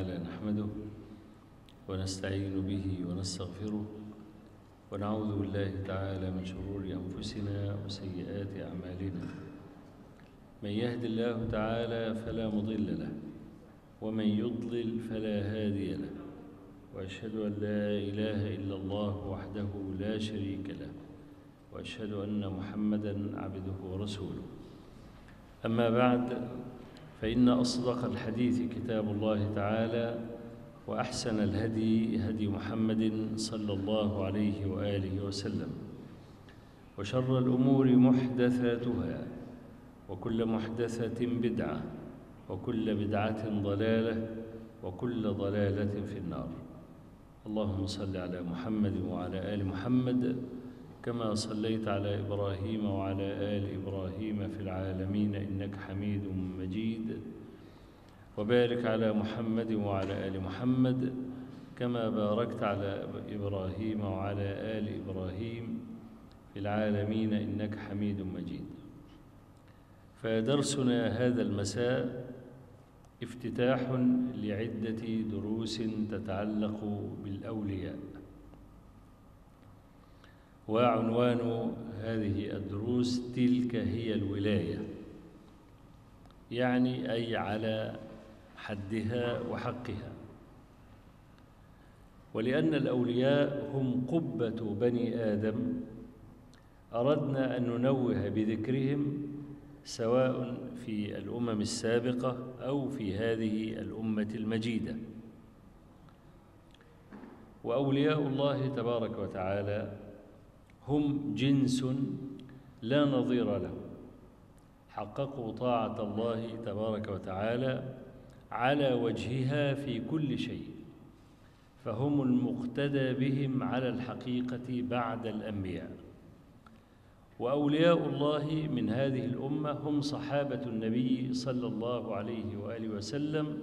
تعالى نحمده ونستعين به ونستغفره ونعوذ بالله تعالى من شرور أنفسنا وسيئات أعمالنا. من يهد الله تعالى فلا مضل له ومن يضلل فلا هادي له. وأشهد أن لا إله إلا الله وحده لا شريك له وأشهد أن محمدا عبده ورسوله. أما بعد فإن أصدق الحديث كتاب الله تعالى وأحسن الهدي هدي محمد صلى الله عليه وآله وسلم. وشر الأمور محدثاتها وكل محدثة بدعة وكل بدعة ضلالة وكل ضلالة في النار. اللهم صل على محمد وعلى آل محمد كما صليت على إبراهيم وعلى آل إبراهيم في العالمين إنك حميد مجيد. وبارك على محمد وعلى آل محمد كما باركت على إبراهيم وعلى آل إبراهيم في العالمين إنك حميد مجيد. فدرسنا هذا المساء افتتاح لعدة دروس تتعلق بالأولياء. وعنوان هذه الدروس تلك هي الولاية يعني أي على حدها وحقها. ولأن الأولياء هم قبة بني آدم أردنا أن ننوه بذكرهم سواء في الأمم السابقة أو في هذه الأمة المجيدة. وأولياء الله تبارك وتعالى هم جنس لا نظير له. حققوا طاعة الله تبارك وتعالى على وجهها في كل شيء فهم المقتدى بهم على الحقيقة بعد الأنبياء. وأولياء الله من هذه الأمة هم صحابة النبي صلى الله عليه وآله وسلم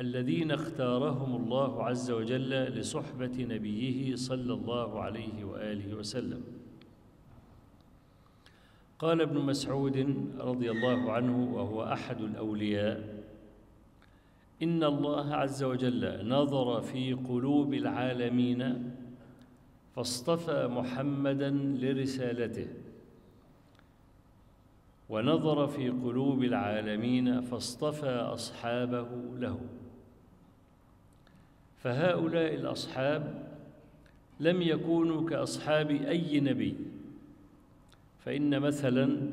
الذين اختارهم الله عز وجل لصحبة نبيه صلى الله عليه وآله وسلم. قال ابن مسعود رضي الله عنه وهو أحد الأولياء إن الله عز وجل نظر في قلوب العالمين فاصطفى محمدا لرسالته ونظر في قلوب العالمين فاصطفى أصحابه له. فهؤلاء الأصحاب لم يكونوا كأصحاب أي نبي فإن مثلا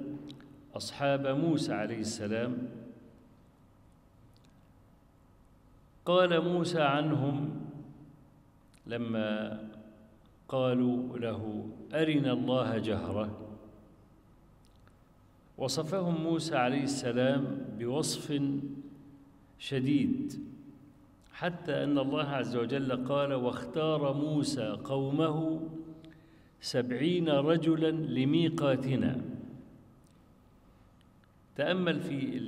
أصحاب موسى عليه السلام قال موسى عنهم لما قالوا له أرنا الله جهرة وصفهم موسى عليه السلام بوصف شديد. حتى أن الله عز وجل قال واختار موسى قومه سبعين رجلا لميقاتنا. تأمل في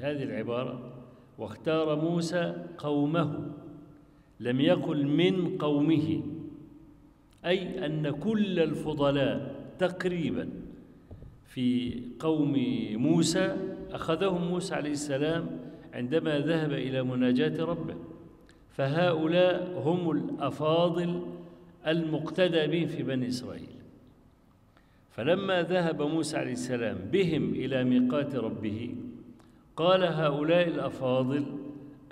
هذه العبارة واختار موسى قومه لم يقل من قومه أي أن كل الفضلاء تقريبا في قوم موسى أخذهم موسى عليه السلام عندما ذهب إلى مناجاة ربه فهؤلاء هم الأفاضل المقتدى بهم في بني إسرائيل. فلما ذهب موسى عليه السلام بهم إلى ميقات ربه قال هؤلاء الأفاضل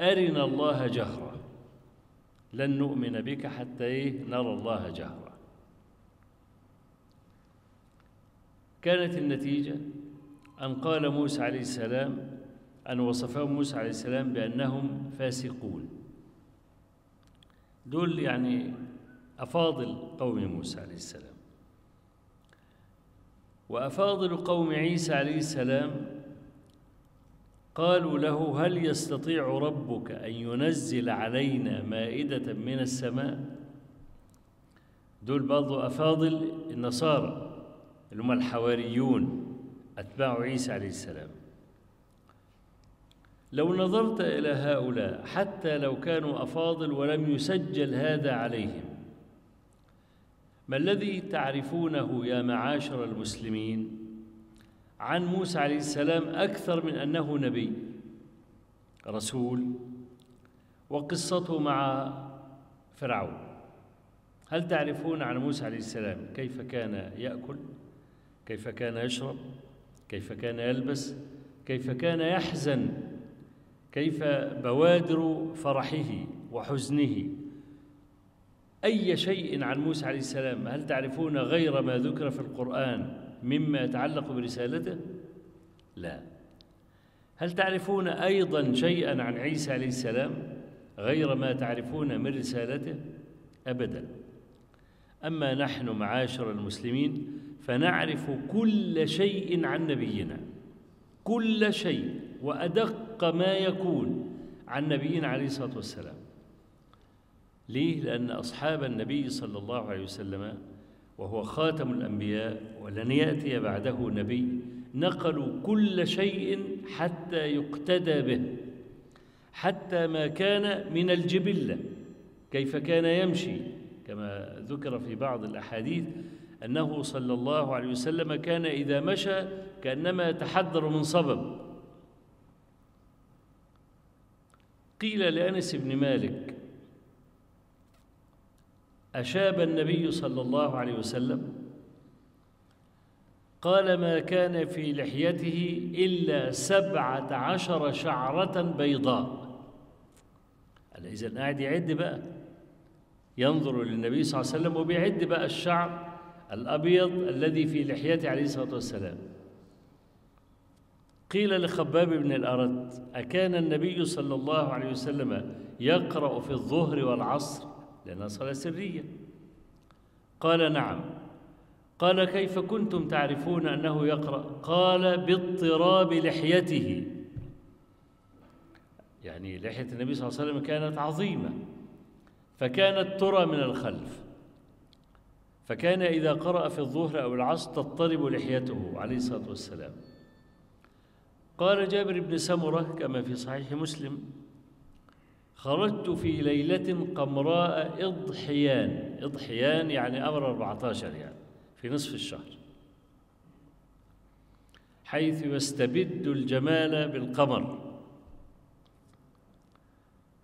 أرنا الله جهرا. لن نؤمن بك حتى إيه؟ نرى الله جهرا. كانت النتيجة أن قال موسى عليه السلام أن وصفهم موسى عليه السلام بأنهم فاسقون. دول يعني أفاضل قوم موسى عليه السلام. وأفاضل قوم عيسى عليه السلام قالوا له هل يستطيع ربك أن ينزل علينا مائدة من السماء؟ دول برضو أفاضل النصارى اللي هم الحواريون أتباع عيسى عليه السلام. لو نظرت إلى هؤلاء حتى لو كانوا أفاضل ولم يسجل هذا عليهم ما الذي تعرفونه يا معاشر المسلمين؟ عن موسى عليه السلام أكثر من أنه نبي رسول وقصته مع فرعون. هل تعرفون عن موسى عليه السلام؟ كيف كان يأكل؟ كيف كان يشرب؟ كيف كان يلبس؟ كيف كان يحزن؟ كيف بوادر فرحه وحزنه أي شيء عن موسى عليه السلام هل تعرفون غير ما ذكر في القرآن مما يتعلق برسالته؟ لا هل تعرفون أيضا شيئا عن عيسى عليه السلام غير ما تعرفون من رسالته؟ أبدا أما نحن معاشر المسلمين فنعرف كل شيء عن نبينا كل شيء وأدق ما يكون عن نبينا عليه الصلاة والسلام. ليه؟ لأن أصحاب النبي صلى الله عليه وسلم وهو خاتم الأنبياء ولن يأتي بعده نبي نقلوا كل شيء حتى يقتدى به حتى ما كان من الجبلة. كيف كان يمشي؟ كما ذكر في بعض الأحاديث أنه صلى الله عليه وسلم كان إذا مشى كأنما يتحذر من صبب قيل لأنس بن مالك أشاب النبي صلى الله عليه وسلم قال ما كان في لحيته إلا سبعة عشر شعرة بيضاء. إذا قاعد يعد بقى ينظر للنبي صلى الله عليه وسلم وبيعد بقى الشعر الأبيض الذي في لحيته عليه الصلاة والسلام. قيل لخباب بن الأرد أكان النبي صلى الله عليه وسلم يقرأ في الظهر والعصر؟ لأنها صلاة سرية. قال نعم. قال كيف كنتم تعرفون أنه يقرأ؟ قال باضطراب لحيته. يعني لحية النبي صلى الله عليه وسلم كانت عظيمة. فكانت ترى من الخلف. فكان إذا قرأ في الظهر أو العصر تضطرب لحيته عليه الصلاة والسلام. قال جابر بن سمرة كما في صحيح مسلم خرجت في ليلة قمراء إضحيان. إضحيان يعني أمر 14 يعني في نصف الشهر. حيث يستبد الجمال بالقمر.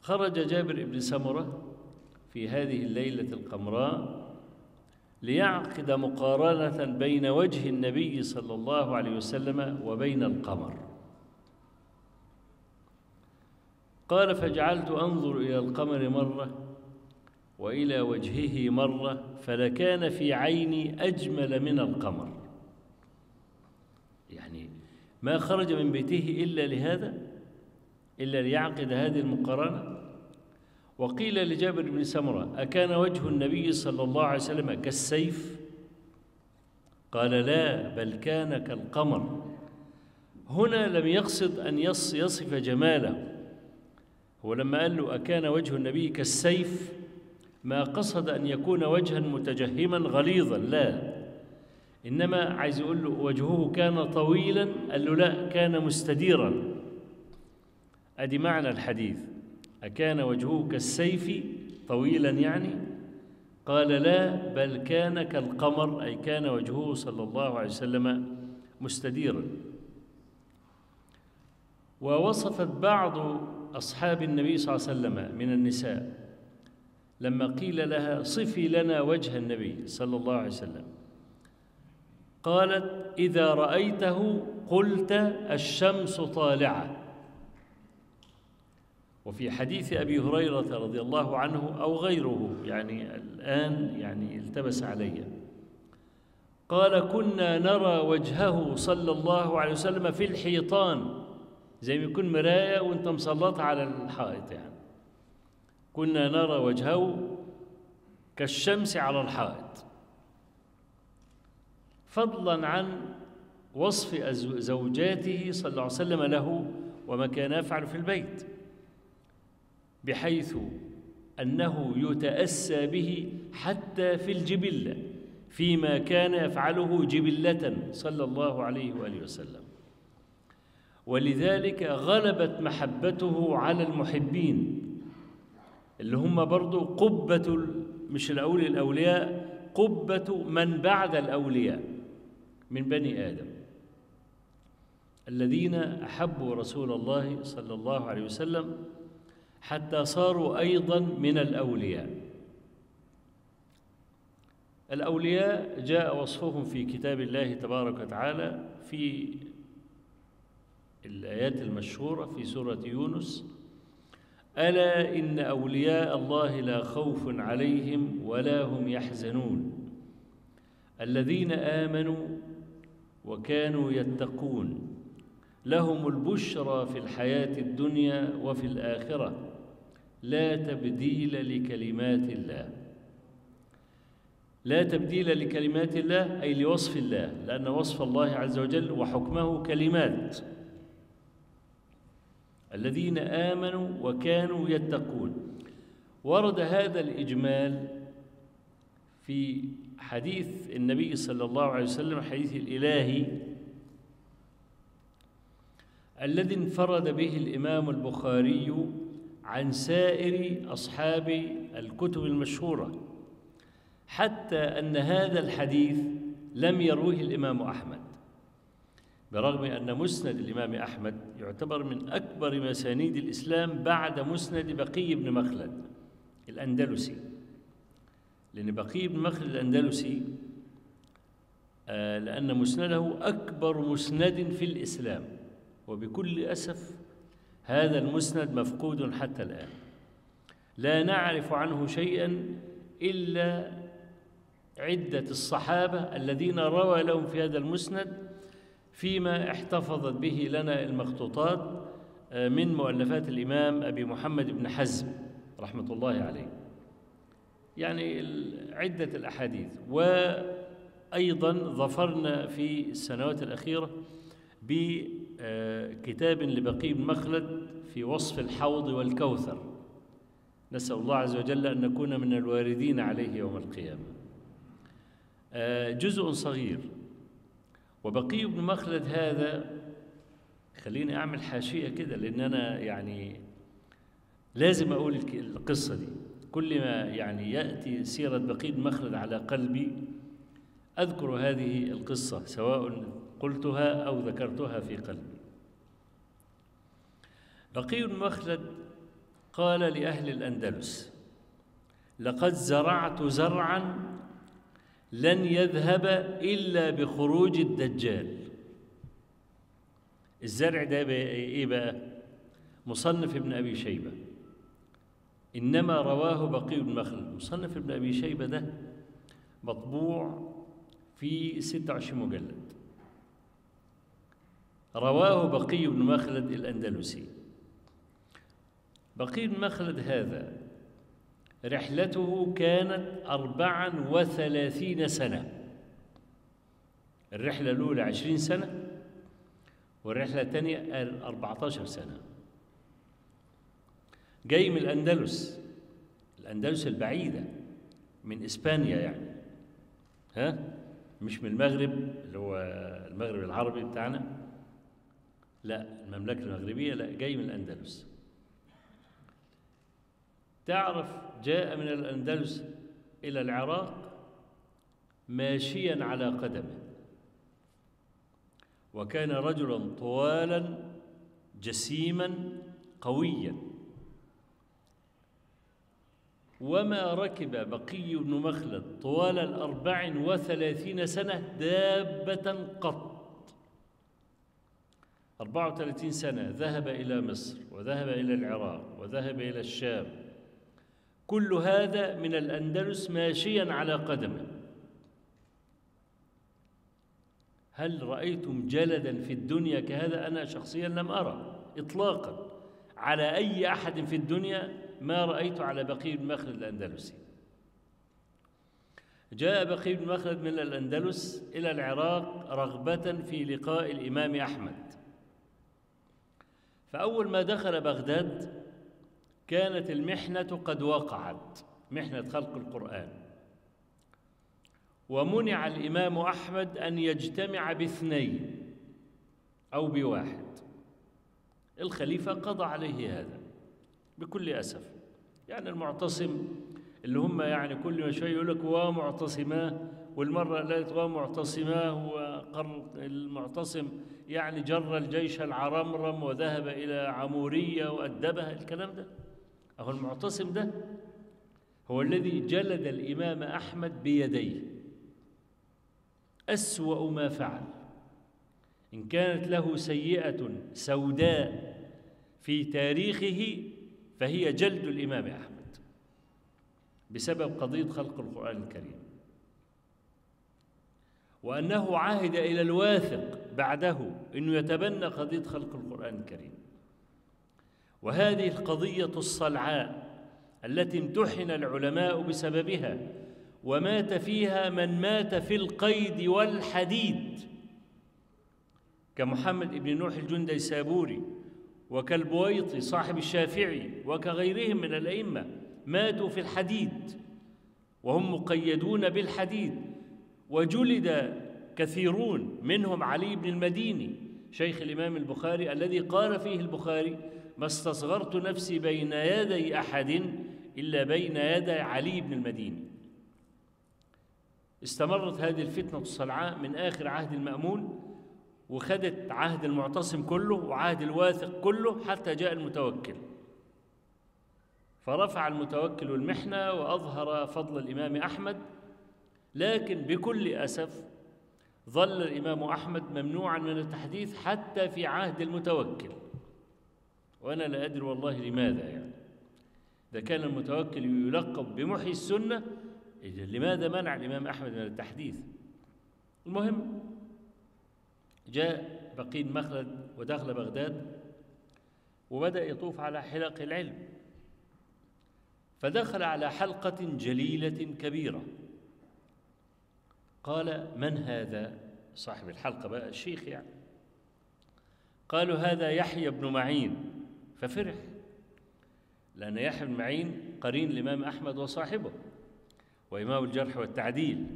خرج جابر بن سمرة في هذه الليلة القمراء ليعقد مقارنة بين وجه النبي صلى الله عليه وسلم وبين القمر. قال فجعلت أنظر إلى القمر مرة وإلى وجهه مرة فلكان في عيني أجمل من القمر. يعني ما خرج من بيته إلا لهذا إلا ليعقد هذه المقارنة. وقيل لجابر بن سمرة أكان وجه النبي صلى الله عليه وسلم كالسيف؟ قال لا بل كان كالقمر. هنا لم يقصد أن يصف جماله. هو لما قال له أكان وجه النبي كالسيف ما قصد أن يكون وجها متجهما غليظا لا. إنما عايز يقول له وجهه كان طويلا قال له لا كان مستديرا. أدي معنى الحديث. أكان وجهه كالسيف طويلا يعني؟ قال لا بل كان كالقمر أي كان وجهه صلى الله عليه وسلم مستديرا. ووصفت بعض أصحاب النبي صلى الله عليه وسلم من النساء لما قيل لها صفي لنا وجه النبي صلى الله عليه وسلم قالت إذا رأيته قلت الشمس طالعة. وفي حديث أبي هريرة رضي الله عنه أو غيره يعني الآن يعني التبس علي قال كنا نرى وجهه صلى الله عليه وسلم في الحيطان. زي ما يكون مراية وانت مسلط على الحائط يعني. كنا نرى وجهه كالشمس على الحائط. فضلا عن وصف زوجاته صلى الله عليه وسلم له وما كان يفعل في البيت بحيث أنه يتأسى به حتى في الجبلة فيما كان يفعله جبلة صلى الله عليه وآله وسلم. ولذلك غلبت محبته على المحبين اللي هم برضو قبة مش الأولي الأولياء قبة من بعد الأولياء من بني آدم. الذين أحبوا رسول الله صلى الله عليه وسلم حتى صاروا أيضا من الأولياء. الأولياء جاء وصفهم في كتاب الله تبارك وتعالى في الآيات المشهورة في سورة يونس ألا إن أولياء الله لا خوف عليهم ولا هم يحزنون. الذين آمنوا وكانوا يتقون لهم البشرى في الحياة الدنيا وفي الآخرة. لا تبديل لكلمات الله. لا تبديل لكلمات الله أي لوصف الله لأن وصف الله عز وجل وحكمه كلمات. الذين آمنوا وكانوا يتقون. ورد هذا الإجمال في حديث النبي صلى الله عليه وسلم حديث الإلهي الذي انفرد به الإمام البخاري عن سائر أصحاب الكتب المشهورة حتى أن هذا الحديث لم يروه الإمام أحمد. برغم أن مسند الإمام أحمد يعتبر من أكبر مسانيد الإسلام بعد مسند بقي بن مخلد الأندلسي. لأن بقي بن مخلد الأندلسي آه لأن مسنده أكبر مسند في الإسلام وبكل أسف هذا المسند مفقود حتى الآن. لا نعرف عنه شيئا إلا عدة الصحابة الذين روى لهم في هذا المسند فيما احتفظت به لنا المخطوطات من مؤلفات الإمام أبي محمد بن حزم رحمة الله عليه. يعني عدة الأحاديث. وأيضا ظفرنا في السنوات الأخيرة بكتاب لبقي بن مخلد في وصف الحوض والكوثر. نسأل الله عز وجل أن نكون من الواردين عليه يوم القيامة. جزء صغير. وبقي بن مخلد هذا خليني أعمل حاشية كده لأن أنا يعني لازم أقول القصة دي. كل ما يعني يأتي سيرة بقي بن مخلد على قلبي أذكر هذه القصة سواء قلتها أو ذكرتها في قلبي. بقي بن مخلد قال لأهل الأندلس لقد زرعت زرعا لن يذهب إلا بخروج الدجال. الزرع ده بقى إيه بقى؟ مصنف ابن أبي شيبة. إنما رواه بقي بن مخلد. مصنف ابن أبي شيبة ده مطبوع في 26 مجلد. رواه بقي بن مخلد الأندلسي. بقي بن مخلد هذا رحلته كانت أربعا وثلاثين سنة. الرحلة الأولى عشرين سنة والرحلة الثانية أربعة عشر سنة. جاي من الأندلس الأندلس البعيدة من إسبانيا يعني. ها؟ مش من المغرب اللي هو المغرب العربي بتاعنا. لا المملكة المغربية لا جاي من الأندلس. تعرف جاء من الأندلس إلى العراق ماشيا على قدمه. وكان رجلا طوالا جسيما قويا. وما ركب بقي بن مخلد طوال الأربع وثلاثين سنة دابة قط. أربعة وثلاثين سنة ذهب إلى مصر وذهب إلى العراق وذهب إلى الشام. كل هذا من الأندلس ماشيا على قدمه هل رأيتم جلدا في الدنيا كهذا؟ أنا شخصيا لم أرى إطلاقا. على أي أحد في الدنيا ما رأيت على بقي بن مخلد الأندلسي. جاء بقي بن مخلد من الأندلس إلى العراق رغبة في لقاء الإمام أحمد. فأول ما دخل بغداد كانت المحنة قد وقعت محنة خلق القرآن. ومنع الإمام أحمد أن يجتمع باثنين أو بواحد. الخليفة قضى عليه هذا بكل أسف. يعني المعتصم اللي هم يعني كل ما شوية يقول لك ومعتصماه والمرة قالت ومعتصماه وقر المعتصم يعني جر الجيش العرمرم وذهب إلى عمورية وأدبها الكلام ده. أهو المعتصم ده هو الذي جلد الإمام أحمد بيديه. أسوأ ما فعل. إن كانت له سيئة سوداء في تاريخه فهي جلد الإمام أحمد بسبب قضية خلق القرآن الكريم. وأنه عهد إلى الواثق بعده أنه يتبنى قضية خلق القرآن الكريم. وهذه القضية الصلعاء التي امتحن العلماء بسببها ومات فيها من مات في القيد والحديد كمحمد بن نوح الجندي السابوري وكالبويطي صاحب الشافعي وكغيرهم من الأئمة ماتوا في الحديد وهم مقيدون بالحديد وجلد كثيرون منهم علي بن المديني شيخ الإمام البخاري الذي قال فيه البخاري ما استصغرت نفسي بين يدي أحد إلا بين يدي علي بن المديني. استمرت هذه الفتنة الصلعاء من آخر عهد المأمون وخدت عهد المعتصم كله وعهد الواثق كله حتى جاء المتوكل. فرفع المتوكل المحنة وأظهر فضل الإمام أحمد لكن بكل أسف ظل الإمام أحمد ممنوعا من التحديث حتى في عهد المتوكل. وأنا لا أدري والله لماذا يعني. إذا كان المتوكل يلقب بمحيي السنة لماذا منع الإمام أحمد من التحديث؟ المهم جاء بقين مخلد ودخل بغداد وبدأ يطوف على حلق العلم. فدخل على حلقة جليلة كبيرة. قال من هذا؟ صاحب الحلقة بقى الشيخ يعني. قالوا هذا يحيى بن معين. ففرح. لأن يحيى بن معين قرين الإمام أحمد وصاحبه وإمام الجرح والتعديل.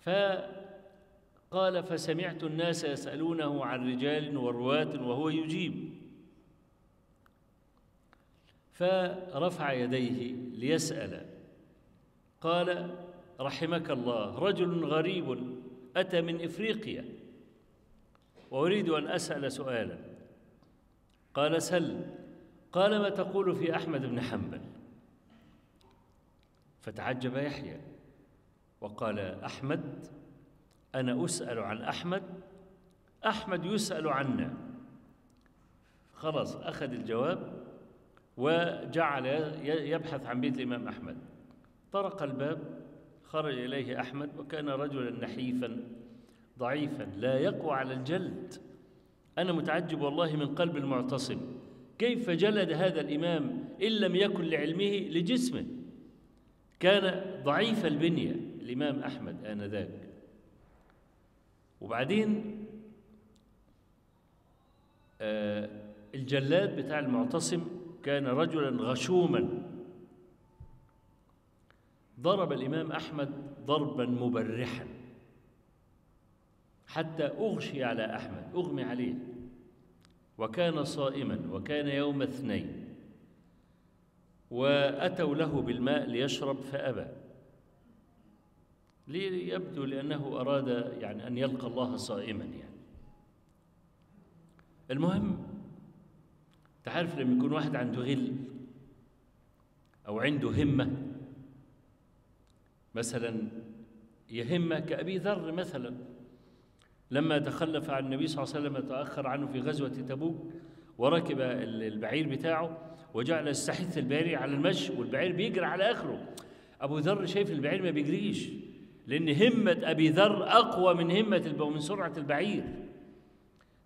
فقال فسمعت الناس يسألونه عن رجال ورواة وهو يجيب. فرفع يديه ليسأل. قال رحمك الله رجل غريب أتى من إفريقيا وأريد أن أسأل سؤالا. قال سل. قال ما تقول في أحمد بن حنبل؟ فتعجب يحيى وقال أحمد أنا أسأل عن أحمد أحمد يسأل عنا. خلاص أخذ الجواب وجعل يبحث عن بيت الإمام أحمد. طرق الباب خرج إليه أحمد وكان رجلا نحيفا ضعيفا لا يقوى على الجلد. أنا متعجب والله من قلب المعتصم. كيف جلد هذا الإمام إن لم يكن لعلمه لجسمه؟ كان ضعيف البنية الإمام أحمد آنذاك. وبعدين آه الجلاد بتاع المعتصم كان رجلا غشوما. ضرب الإمام أحمد ضربا مبرحا. حتى أغشي على أحمد أغمي عليه. وكان صائما وكان يوم اثنين. وأتوا له بالماء ليشرب فأبى. يبدو لأنه أراد يعني أن يلقى الله صائما يعني. المهم تعرف لما يكون واحد عنده غل أو عنده همة مثلا يهمة كأبي ذر مثلا لما تخلف عن النبي صلى الله عليه وسلم تأخر عنه في غزوة تبوك وركب البعير بتاعه وجعل يستحث البعير على المشي والبعير بيجري على آخره. أبو ذر شايف البعير ما بيجريش لأن همة أبي ذر أقوى من همة ومن سرعة البعير.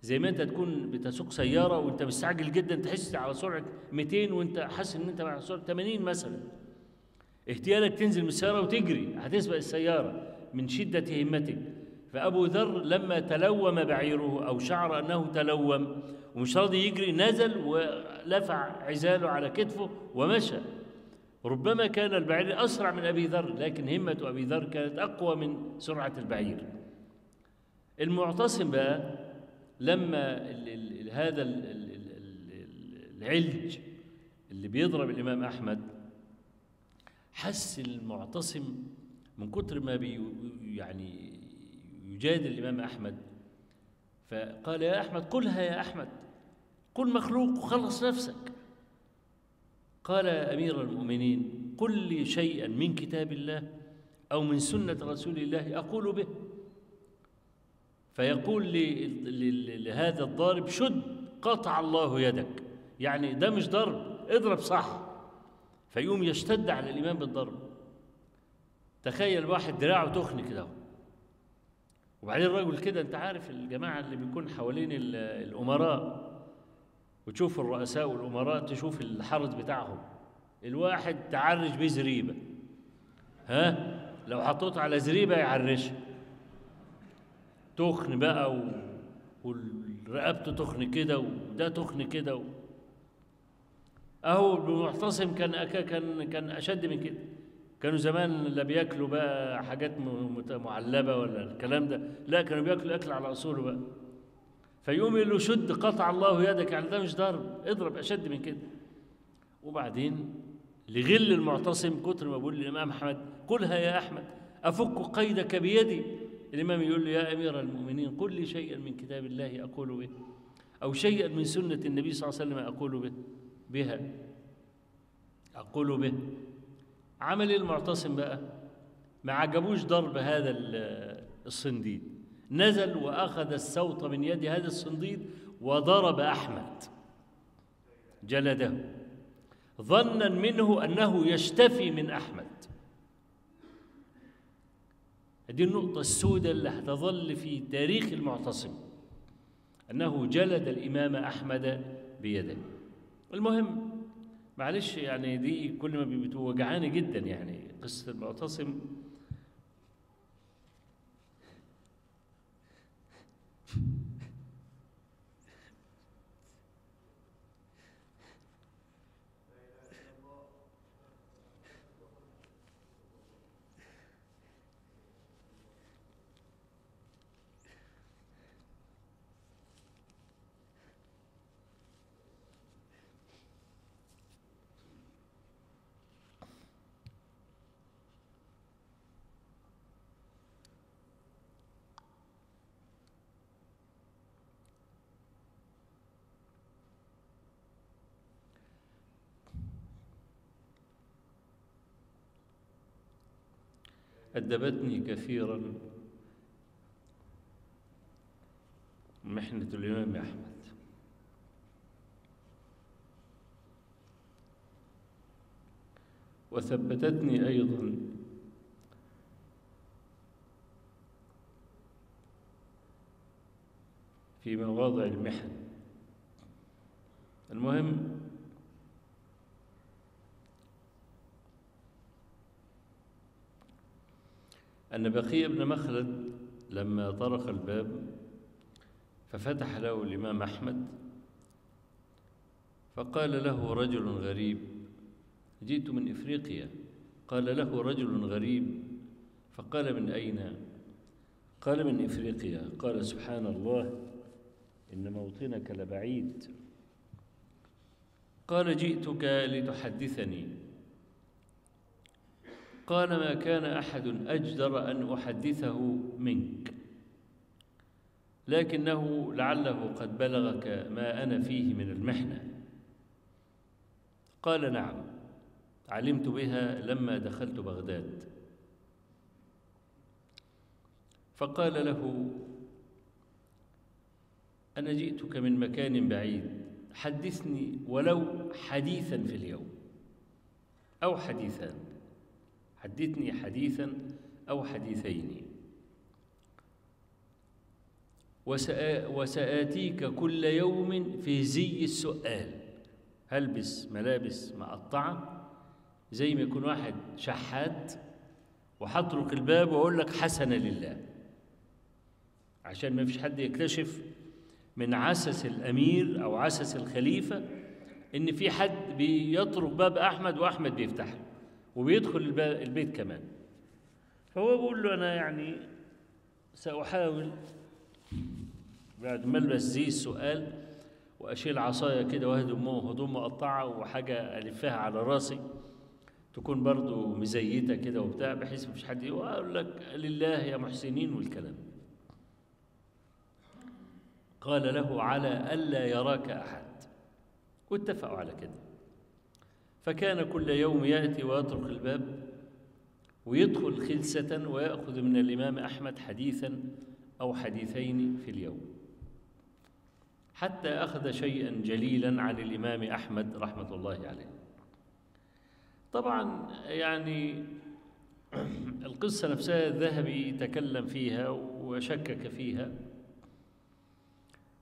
زي ما أنت تكون بتسوق سيارة وأنت مستعجل جدا تحس على سرعة 200 وأنت حاسس إن أنت على سرعة 80 مثلا. احتيالك تنزل من السيارة وتجري هتسبق السيارة من شدة همتك. فأبو ذر لما تلوم بعيره أو شعر أنه تلوم ومش راضي يجري نزل ولفع عزاله على كتفه ومشى. ربما كان البعير أسرع من أبي ذر لكن همة أبي ذر كانت أقوى من سرعة البعير. المعتصم بقى لما ال ال هذا ال العلج اللي بيضرب الإمام أحمد حس المعتصم من كتر ما بي يعني يجادل الإمام أحمد. فقال يا أحمد قلها يا أحمد. قل مخلوق وخلص نفسك. قال يا أمير المؤمنين قل لي شيئا من كتاب الله أو من سنة رسول الله أقول به. فيقول لهذا الضارب شد قطع الله يدك. يعني ده مش ضرب اضرب صح. فيقوم يشتد على الإمام بالضرب. تخيل واحد دراعه تخن كده وبعدين الراجل كده انت عارف الجماعة اللي بيكون حوالين الأمراء وتشوف الرؤساء والأمراء تشوف الحرس بتاعهم. الواحد تعرج بيه زريبة. ها؟ لو حطيته على زريبة يعرشها تخن بقى و... ورقبته تخن كده وده تخن كده و... أهو المعتصم كان كان كان أشد من كده. كانوا زمان لا بياكلوا بقى حاجات معلبة ولا الكلام ده. لا كانوا بياكلوا أكل على أصوله بقى. فيقوم يقول له شد قطع الله يدك يعني ده مش ضرب. اضرب أشد من كده. وبعدين لغل المعتصم كتر ما بيقول للإمام أحمد قلها يا أحمد أفك قيدك بيدي؟ الإمام يقول له يا أمير المؤمنين قل لي شيئا من كتاب الله أقول به أو شيئا من سنة النبي صلى الله عليه وسلم أقول به بها أقول به. عمل المعتصم بقى؟ ما عجبوش ضرب هذا الصنديد. نزل وأخذ السوط من يد هذا الصنديد وضرب أحمد. جلده. ظنا منه أنه يشتفي من أحمد. دي النقطة السوداء اللي هتظل في تاريخ المعتصم. أنه جلد الإمام أحمد بيده. المهم معلش يعني دي كل ما بتوجعاني جدا يعني قصة المعتصم. أدبتني كثيرا. محنة الإمام أحمد. وثبتتني أيضا في مواضع المحن. المهم أن بقي بن مخلد لما طرق الباب ففتح له الإمام أحمد فقال له رجل غريب جئت من إفريقيا. قال له رجل غريب فقال من أين؟ قال من إفريقيا. قال سبحان الله إن موطنك لبعيد. قال جئتك لتحدثني. قال ما كان أحد أجدر أن أحدثه منك. لكنه لعله قد بلغك ما أنا فيه من المحنة. قال نعم علمت بها لما دخلت بغداد. فقال له أنا جئتك من مكان بعيد حدثني ولو حديثا في اليوم أو حديثان. حدثني حديثا أو حديثين. وسآ وسآتيك كل يوم في زي السؤال. هلبس ملابس مقطعة زي ما يكون واحد شحات وهطرق الباب وأقول لك حسنة لله. عشان ما فيش حد يكتشف من عسس الأمير أو عسس الخليفة إن في حد بيطرق باب أحمد وأحمد بيفتحه وبيدخل البيت كمان. فهو بيقول له أنا يعني سأحاول بعد ما ألبس زي السؤال وأشيل عصاية كده وهدم هدوم مقطعة وحاجة ألفها على راسي تكون برضو مزيتة كده وبتاع بحيث مفيش حد يقول لك لله يا محسنين والكلام. قال له على ألا يراك أحد. واتفقوا على كده. فكان كل يوم يأتي ويطرق الباب ويدخل خلسة ويأخذ من الإمام أحمد حديثا أو حديثين في اليوم. حتى أخذ شيئا جليلا عن الإمام أحمد رحمة الله عليه. طبعا يعني القصة نفسها الذهبي تكلم فيها وشكك فيها.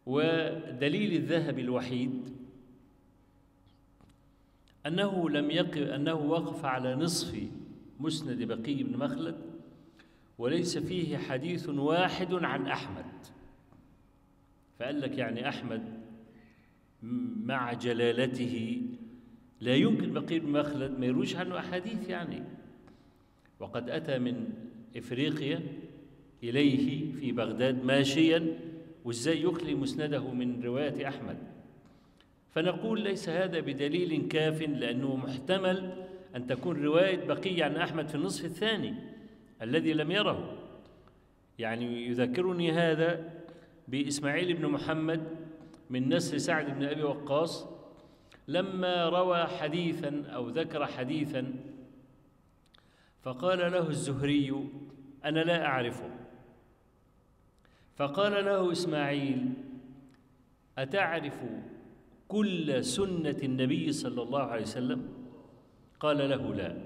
ودليل الذهب الوحيد أنه لم يقف أنه وقف على نصف مسند بقي بن مخلد وليس فيه حديث واحد عن أحمد. فقال لك يعني أحمد مع جلالته لا يمكن بقي بن مخلد ما يرويش عنه أحاديث يعني. وقد أتى من إفريقيا إليه في بغداد ماشيا وإزاي يخلي مسنده من رواية أحمد؟ فنقول ليس هذا بدليل كاف لأنه محتمل أن تكون رواية بقي عن أحمد في النصف الثاني الذي لم يره. يعني يذكرني هذا بإسماعيل بن محمد من نسل سعد بن أبي وقاص لما روى حديثا أو ذكر حديثا فقال له الزهري أنا لا أعرفه. فقال له إسماعيل أتعرف كل سنة النبي صلى الله عليه وسلم قال له لا.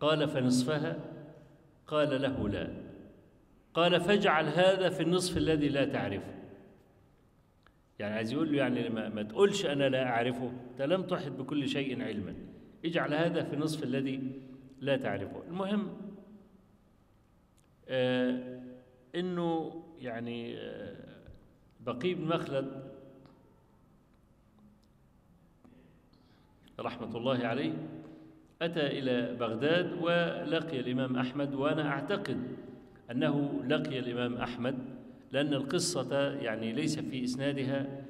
قال فنصفها قال له لا. قال فاجعل هذا في النصف الذي لا تعرفه. يعني عايز يقول له يعني ما, ما تقولش أنا لا أعرفه. أنت لم تحط بكل شيء علما. اجعل هذا في النصف الذي لا تعرفه. المهم آه إنه يعني آه بقي بن مخلد رحمة الله عليه أتى إلى بغداد ولقي الإمام أحمد وأنا أعتقد أنه لقي الإمام أحمد لأن القصة يعني ليس في إسنادها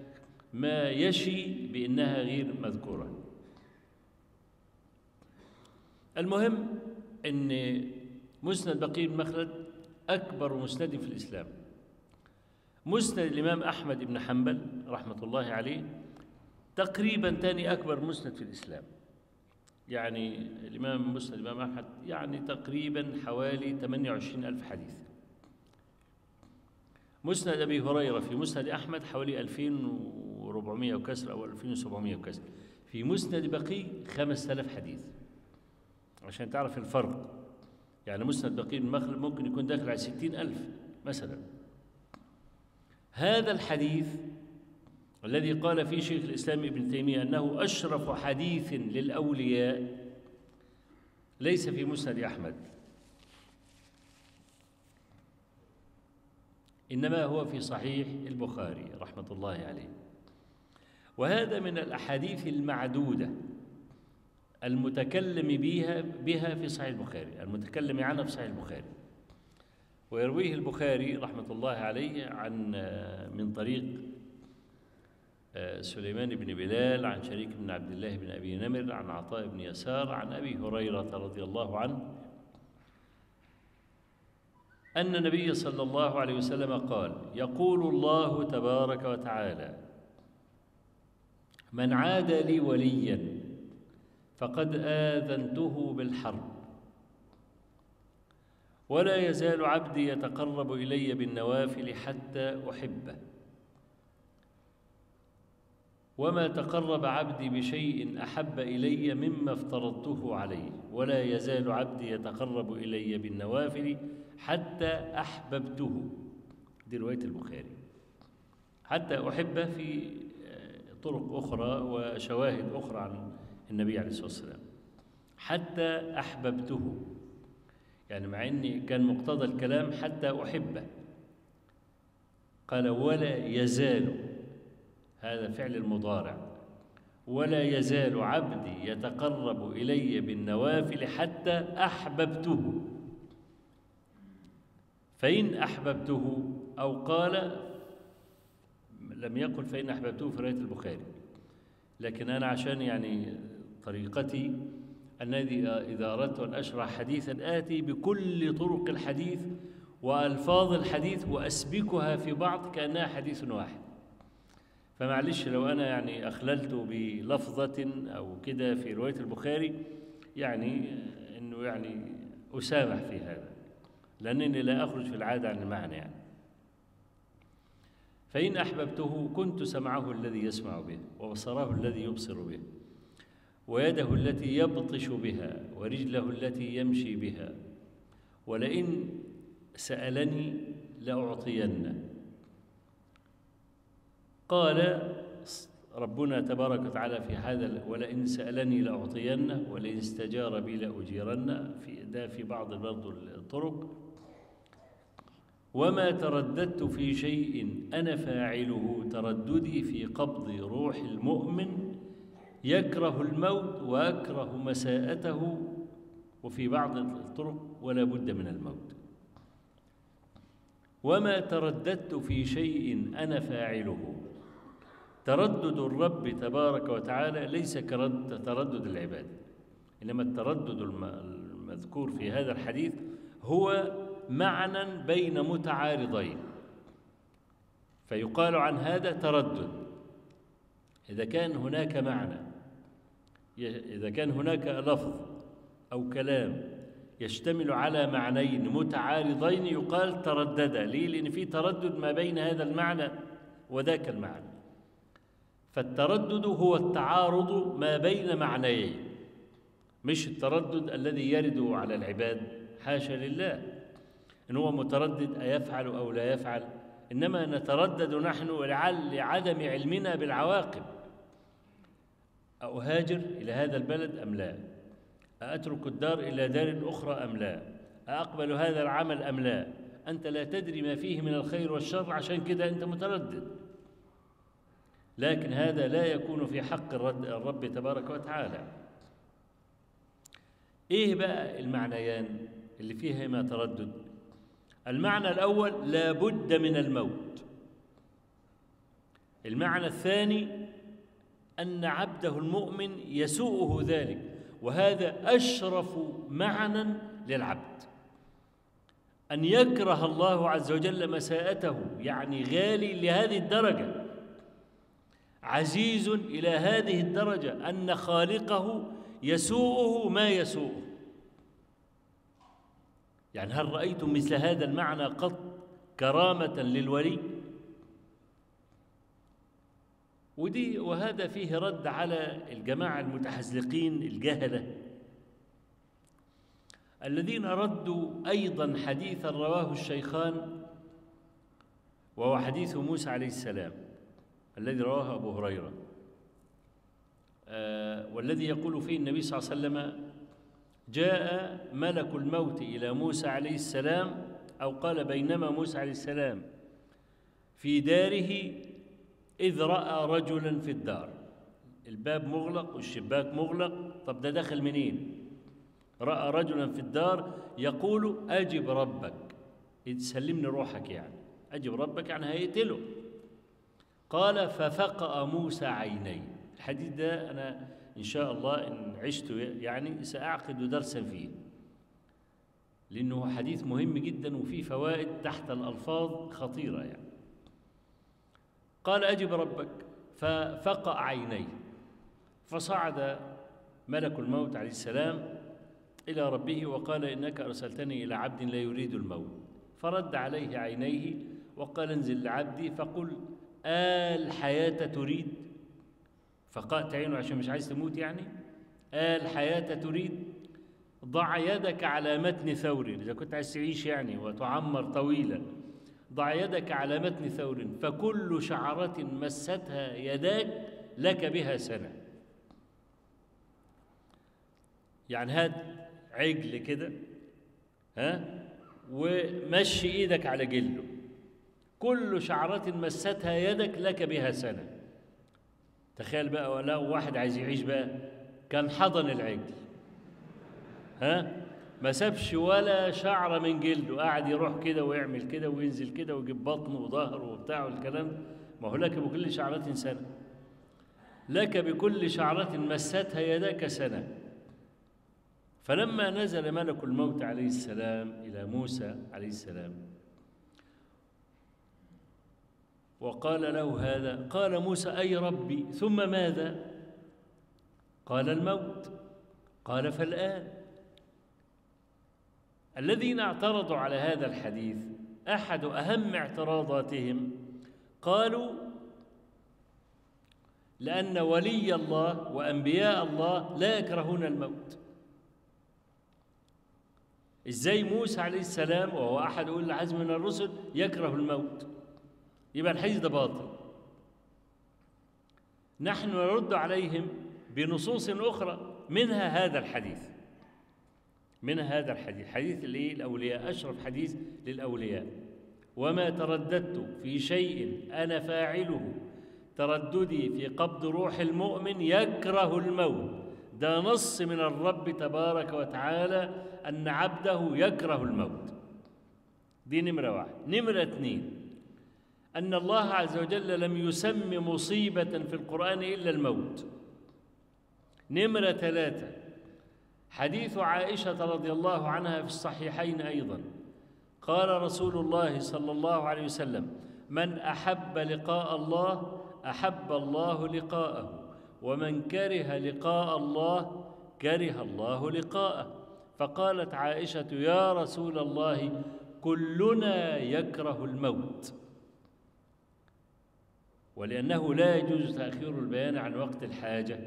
ما يشي بأنها غير مذكورة. المهم أن مسند بقي بن مخلد أكبر مسند في الإسلام. مسند الإمام أحمد بن حنبل رحمة الله عليه تقريبا ثاني أكبر مسند في الإسلام. يعني الإمام مسند الإمام أحمد يعني تقريبا حوالي 28 ألف حديث. مسند أبي هريرة في مسند أحمد حوالي 2400 وكسر أو 2700 وكسر. في مسند بقي 5000 حديث. عشان تعرف الفرق. يعني مسند بقي مخلد ممكن يكون داخل على 60 ألف مثلا. هذا الحديث الذي قال فيه شيخ الإسلام ابن تيمية أنه أشرف حديث للأولياء ليس في مسند أحمد. إنما هو في صحيح البخاري رحمة الله عليه. وهذا من الأحاديث المعدودة المتكلم بها بها في صحيح البخاري المتكلم عنها في صحيح البخاري. ويرويه البخاري رحمة الله عليه عن من طريق سليمان بن بلال عن شريك بن عبد الله بن أبي نمر عن عطاء بن يسار عن أبي هريرة رضي الله عنه أن النبي صلى الله عليه وسلم قال يقول الله تبارك وتعالى من عاد لي وليا فقد آذنته بالحرب ولا يزال عبدي يتقرب إلي بالنوافل حتى أحبه. وما تقرب عبدي بشيء أحب إلي مما افترضته عليه ولا يزال عبدي يتقرب إلي بالنوافل حتى أحببته. دي رواية البخاري. حتى أحبه في طرق أخرى وشواهد أخرى عن النبي عليه الصلاة والسلام. حتى أحببته. يعني مع أن كان مقتضى الكلام حتى أحبه. قال ولا يزال هذا فعل المضارع. ولا يزال عبدي يتقرب إلي بالنوافل حتى أحببته. فإن أحببته أو قال لم يقل فإن أحببته في رواية البخاري. لكن أنا عشان يعني طريقتي الذي إذا أردت أن أشرح حديثا آتي بكل طرق الحديث وألفاظ الحديث وأسبكها في بعض كأنها حديث واحد. فمعلش لو أنا يعني أخللت بلفظة أو كده في رواية البخاري يعني إنه يعني أسامح في هذا لأنني لا أخرج في العادة عن المعنى يعني. فإن أحببته كنت سمعه الذي يسمع به وبصره الذي يبصر به ويده التي يبطش بها ورجله التي يمشي بها ولئن سألني لأعطينه. قال ربنا تبارك وتعالى في هذا ولئن سألني لأعطينه ولئن استجار بي لأجيرنه. في ده في بعض برضه الطرق. وما ترددت في شيء أنا فاعله ترددي في قبض روح المؤمن يكره الموت وأكره مساءته. وفي بعض الطرق ولا بد من الموت. وما ترددت في شيء أنا فاعله تردد الرب تبارك وتعالى ليس كتردد العباد. إنما التردد المذكور في هذا الحديث هو معنى بين متعارضين. فيقال عن هذا تردد. إذا كان هناك معنى إذا كان هناك لفظ أو كلام يشتمل على معنيين متعارضين يقال تردد. ليه؟ لأن في تردد ما بين هذا المعنى وذاك المعنى. فالتردد هو التعارض ما بين معنيين مش التردد الذي يرد على العباد حاشا لله. إن هو متردد أيفعل أو لا يفعل إنما نتردد نحن لعدم علمنا بالعواقب. أهاجر إلى هذا البلد أم لا؟ أترك الدار إلى دار أخرى أم لا؟ أقبل هذا العمل أم لا؟ أنت لا تدري ما فيه من الخير والشر عشان كده أنت متردد. لكن هذا لا يكون في حق الرب تبارك وتعالى. إيه بقى المعنيان اللي فيهما تردد؟ المعنى الأول لا بد من الموت. المعنى الثاني أن عبده المؤمن يسوءه ذلك وهذا أشرف معنى للعبد. أن يكره الله عز وجل مساءته يعني غالي لهذه الدرجة. عزيز إلى هذه الدرجة أن خالقه يسوءه ما يسوءه. يعني هل رأيتم مثل هذا المعنى قط كرامة للولي؟ ودي وهذا فيه رد على الجماعة المتحزلقين الجهلة الذين ردوا أيضا حديثا رواه الشيخان وهو حديث موسى عليه السلام. الذي رواه أبو هريرة. آه والذي يقول فيه النبي صلى الله عليه وسلم جاء ملك الموت إلى موسى عليه السلام أو قال بينما موسى عليه السلام في داره إذ رأى رجلا في الدار. الباب مغلق والشباك مغلق. طب ده دخل منين؟ رأى رجلا في الدار يقول أجب ربك. سلمني روحك يعني. أجب ربك يعني هيقتله. قال ففقأ موسى عينيه. الحديث ده أنا إن شاء الله إن عشت يعني سأعقد درسا فيه. لأنه حديث مهم جدا وفيه فوائد تحت الألفاظ خطيرة يعني. قال أجب ربك ففقأ عينيه. فصعد ملك الموت عليه السلام إلى ربه وقال إنك أرسلتني إلى عبد لا يريد الموت. فرد عليه عينيه وقال انزل لعبدي فقل آل حياة تريد. فقأت عينه عشان مش عايز تموت يعني. آل حياة تريد. ضع يدك على متن ثور. إذا كنت عايز تعيش يعني وتعمر طويلا. ضع يدك على متن ثور. فكل شعرة مستها يداك لك بها سنة. يعني هات عجل كده ها ومشي إيدك على جلده. كل شعرة مستها يدك لك بها سنة. تخيل بقى ولا واحد عايز يعيش بقى كان حضن العجل. ها؟ ما سابش ولا شعرة من جلده. قاعد يروح كده ويعمل كده وينزل كده ويجيب بطنه وظهره وبتاع والكلام ما هو لك بكل شعرة سنة. لك بكل شعرة مستها يدك سنة. فلما نزل ملك الموت عليه السلام إلى موسى عليه السلام وقال له هذا قال موسى أي ربي؟ ثم ماذا؟ قال الموت. قال فالآن. الذين اعترضوا على هذا الحديث أحد أهم اعتراضاتهم؟ قالوا لأن ولي الله وأنبياء الله لا يكرهون الموت. إزاي موسى عليه السلام وهو أحد أولي العزم من الرسل يكره الموت؟ يبقى الحديث ده باطل. نحن نرد عليهم بنصوص أخرى منها هذا الحديث. منها هذا الحديث. حديث الايه الاولياء أشرف حديث للأولياء. وما ترددت في شيء أنا فاعله. ترددي في قبض روح المؤمن يكره الموت. ده نص من الرب تبارك وتعالى أن عبده يكره الموت. دي نمرة واحد. نمرة اثنين أن الله عز وجل لم يسم مصيبة في القرآن إلا الموت. نمرة ثلاثة. حديث عائشة رضي الله عنها في الصحيحين أيضا. قال رسول الله صلى الله عليه وسلم من أحب لقاء الله أحب الله لقاءه. ومن كره لقاء الله كره الله لقاءه. فقالت عائشة يا رسول الله كلنا يكره الموت. ولأنه لا يجوز تأخير البيان عن وقت الحاجة.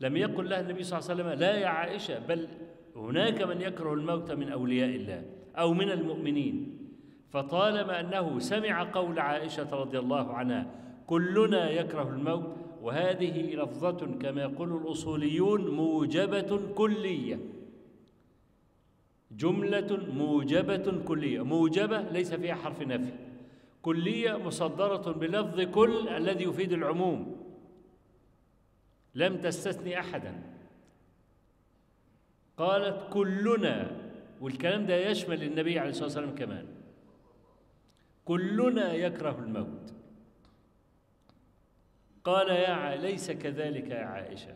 لم يقل لها النبي صلى الله عليه وسلم لا يا عائشة بل هناك من يكره الموت من أولياء الله أو من المؤمنين. فطالما أنه سمع قول عائشة رضي الله عنها كلنا يكره الموت وهذه لفظة كما يقول الأصوليون موجبة كلية. جملة موجبة كلية. موجبة ليس فيها حرف نفي. كلية مصدرة بلفظ كل الذي يفيد العموم. لم تستثني أحدا. قالت كلنا والكلام ده يشمل النبي عليه الصلاة والسلام كمان. كلنا يكره الموت. قال يا ليس كذلك يا عائشة.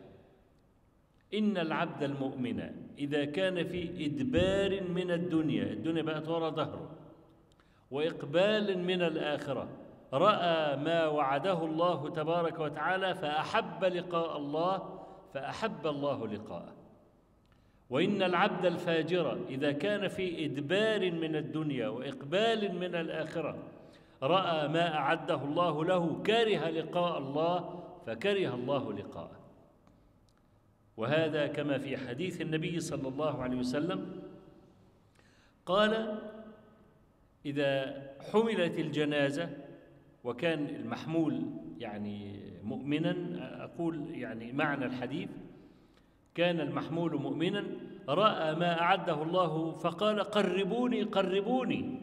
إن العبد المؤمن إذا كان في إدبار من الدنيا الدنيا بقت وراء ظهره. وإقبال من الآخرة. رأى ما وعده الله تبارك وتعالى فأحب لقاء الله فأحب الله لقاءه. وإن العبد الفاجر إذا كان في إدبار من الدنيا وإقبال من الآخرة رأى ما أعده الله له كره لقاء الله فكره الله لقاءه. وهذا كما في حديث النبي صلى الله عليه وسلم قال إذا حملت الجنازة وكان المحمول يعني مؤمنا أقول يعني معنى الحديث كان المحمول مؤمنا رأى ما أعده الله فقال قربوني قربوني.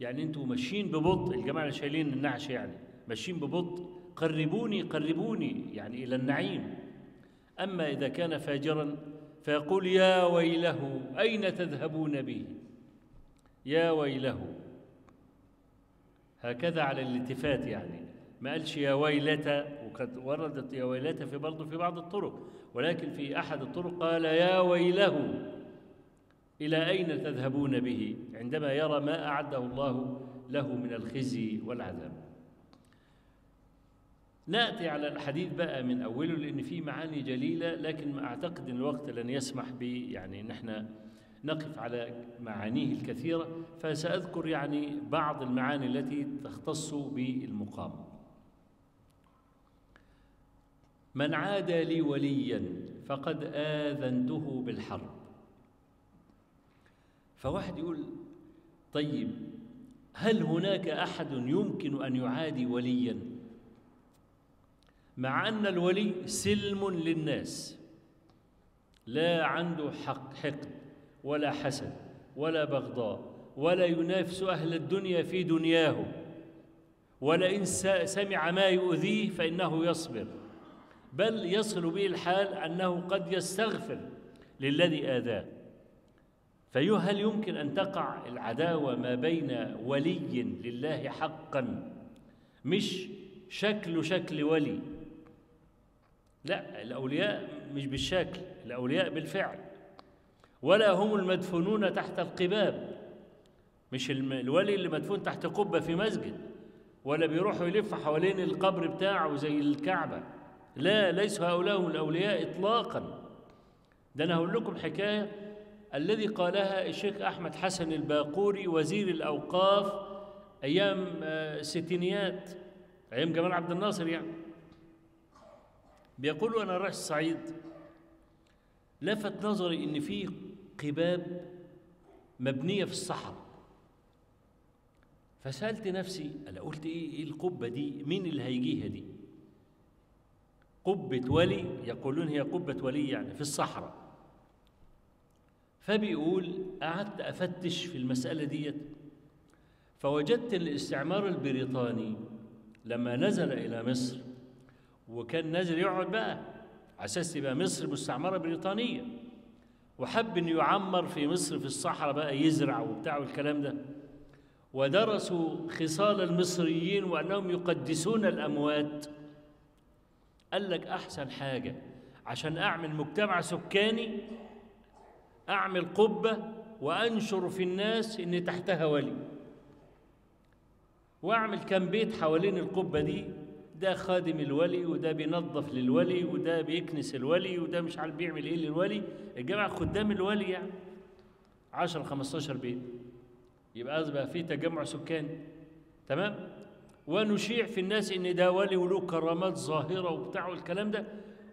يعني أنتوا ماشيين ببطء الجماعة اللي شايلين النعش يعني ماشيين ببطء قربوني قربوني يعني إلى النعيم. أما إذا كان فاجرا فيقول يا ويله أين تذهبون به يا ويله. هكذا على الالتفات يعني. ما قالش يا ويلة وقد وردت يا ويلة في برضه في بعض الطرق. ولكن في أحد الطرق قال يا ويله. إلى أين تذهبون به؟ عندما يرى ما أعده الله له من الخزي والعذاب. نأتي على الحديث بقى من أوله لأن فيه معاني جليلة لكن أعتقد إن الوقت لن يسمح ب يعني ان إحنا نقف على معانيه الكثيرة فسأذكر يعني بعض المعاني التي تختص بالمقام. من عاد لي وليا فقد آذنته بالحرب. فواحد يقول طيب هل هناك أحد يمكن أن يعادي وليا؟ مع أن الولي سلم للناس لا عنده حق حقد. ولا حسد ولا بغضاء ولا ينافس أهل الدنيا في دنياه. ولئن سمع ما يؤذيه فإنه يصبر. بل يصل به الحال أنه قد يستغفر للذي آذاه. فهل يمكن أن تقع العداوة ما بين ولي لله حقا؟ مش شكل شكل ولي. لا الأولياء مش بالشكل الأولياء بالفعل. ولا هم المدفونون تحت القباب. مش الولي اللي مدفون تحت قبة في مسجد ولا بيروحوا يلفوا حوالين القبر بتاعه زي الكعبة. لا ليسوا هؤلاء هم الأولياء إطلاقا. ده أنا هقول لكم حكاية الذي قالها الشيخ أحمد حسن الباقوري وزير الأوقاف أيام الستينيات أيام جمال عبد الناصر يعني. بيقول أنا رايح الصعيد لفت نظري إن في قباب مبنية في الصحراء. فسألت نفسي أنا قلت إيه, إيه القبة دي؟ مين اللي هيجيها دي؟ قبة ولي يقولون هي قبة ولي يعني في الصحراء. فبيقول قعدت أفتش في المسألة ديت فوجدت الاستعمار البريطاني لما نزل إلى مصر وكان نازل يقعد بقى على أساس يبقى مصر مستعمرة بريطانية. وحب إنه يعمر في مصر في الصحراء بقى يزرع وبتاع والكلام ده. ودرسوا خصال المصريين وأنهم يقدسون الأموات. قال لك أحسن حاجة عشان أعمل مجتمع سكاني أعمل قبة وأنشر في الناس إن تحتها ولي. وأعمل كم بيت حوالين القبة دي ده خادم الولي وده بينظف للولي وده بيكنس الولي وده مش عارف بيعمل إيه للولي. الجماعة خدام الولي يعني. 10 15 بيت. يبقى أصبح في تجمع سكاني تمام؟ ونشيع في الناس إن ده ولي وله كرامات ظاهرة وبتاع والكلام ده.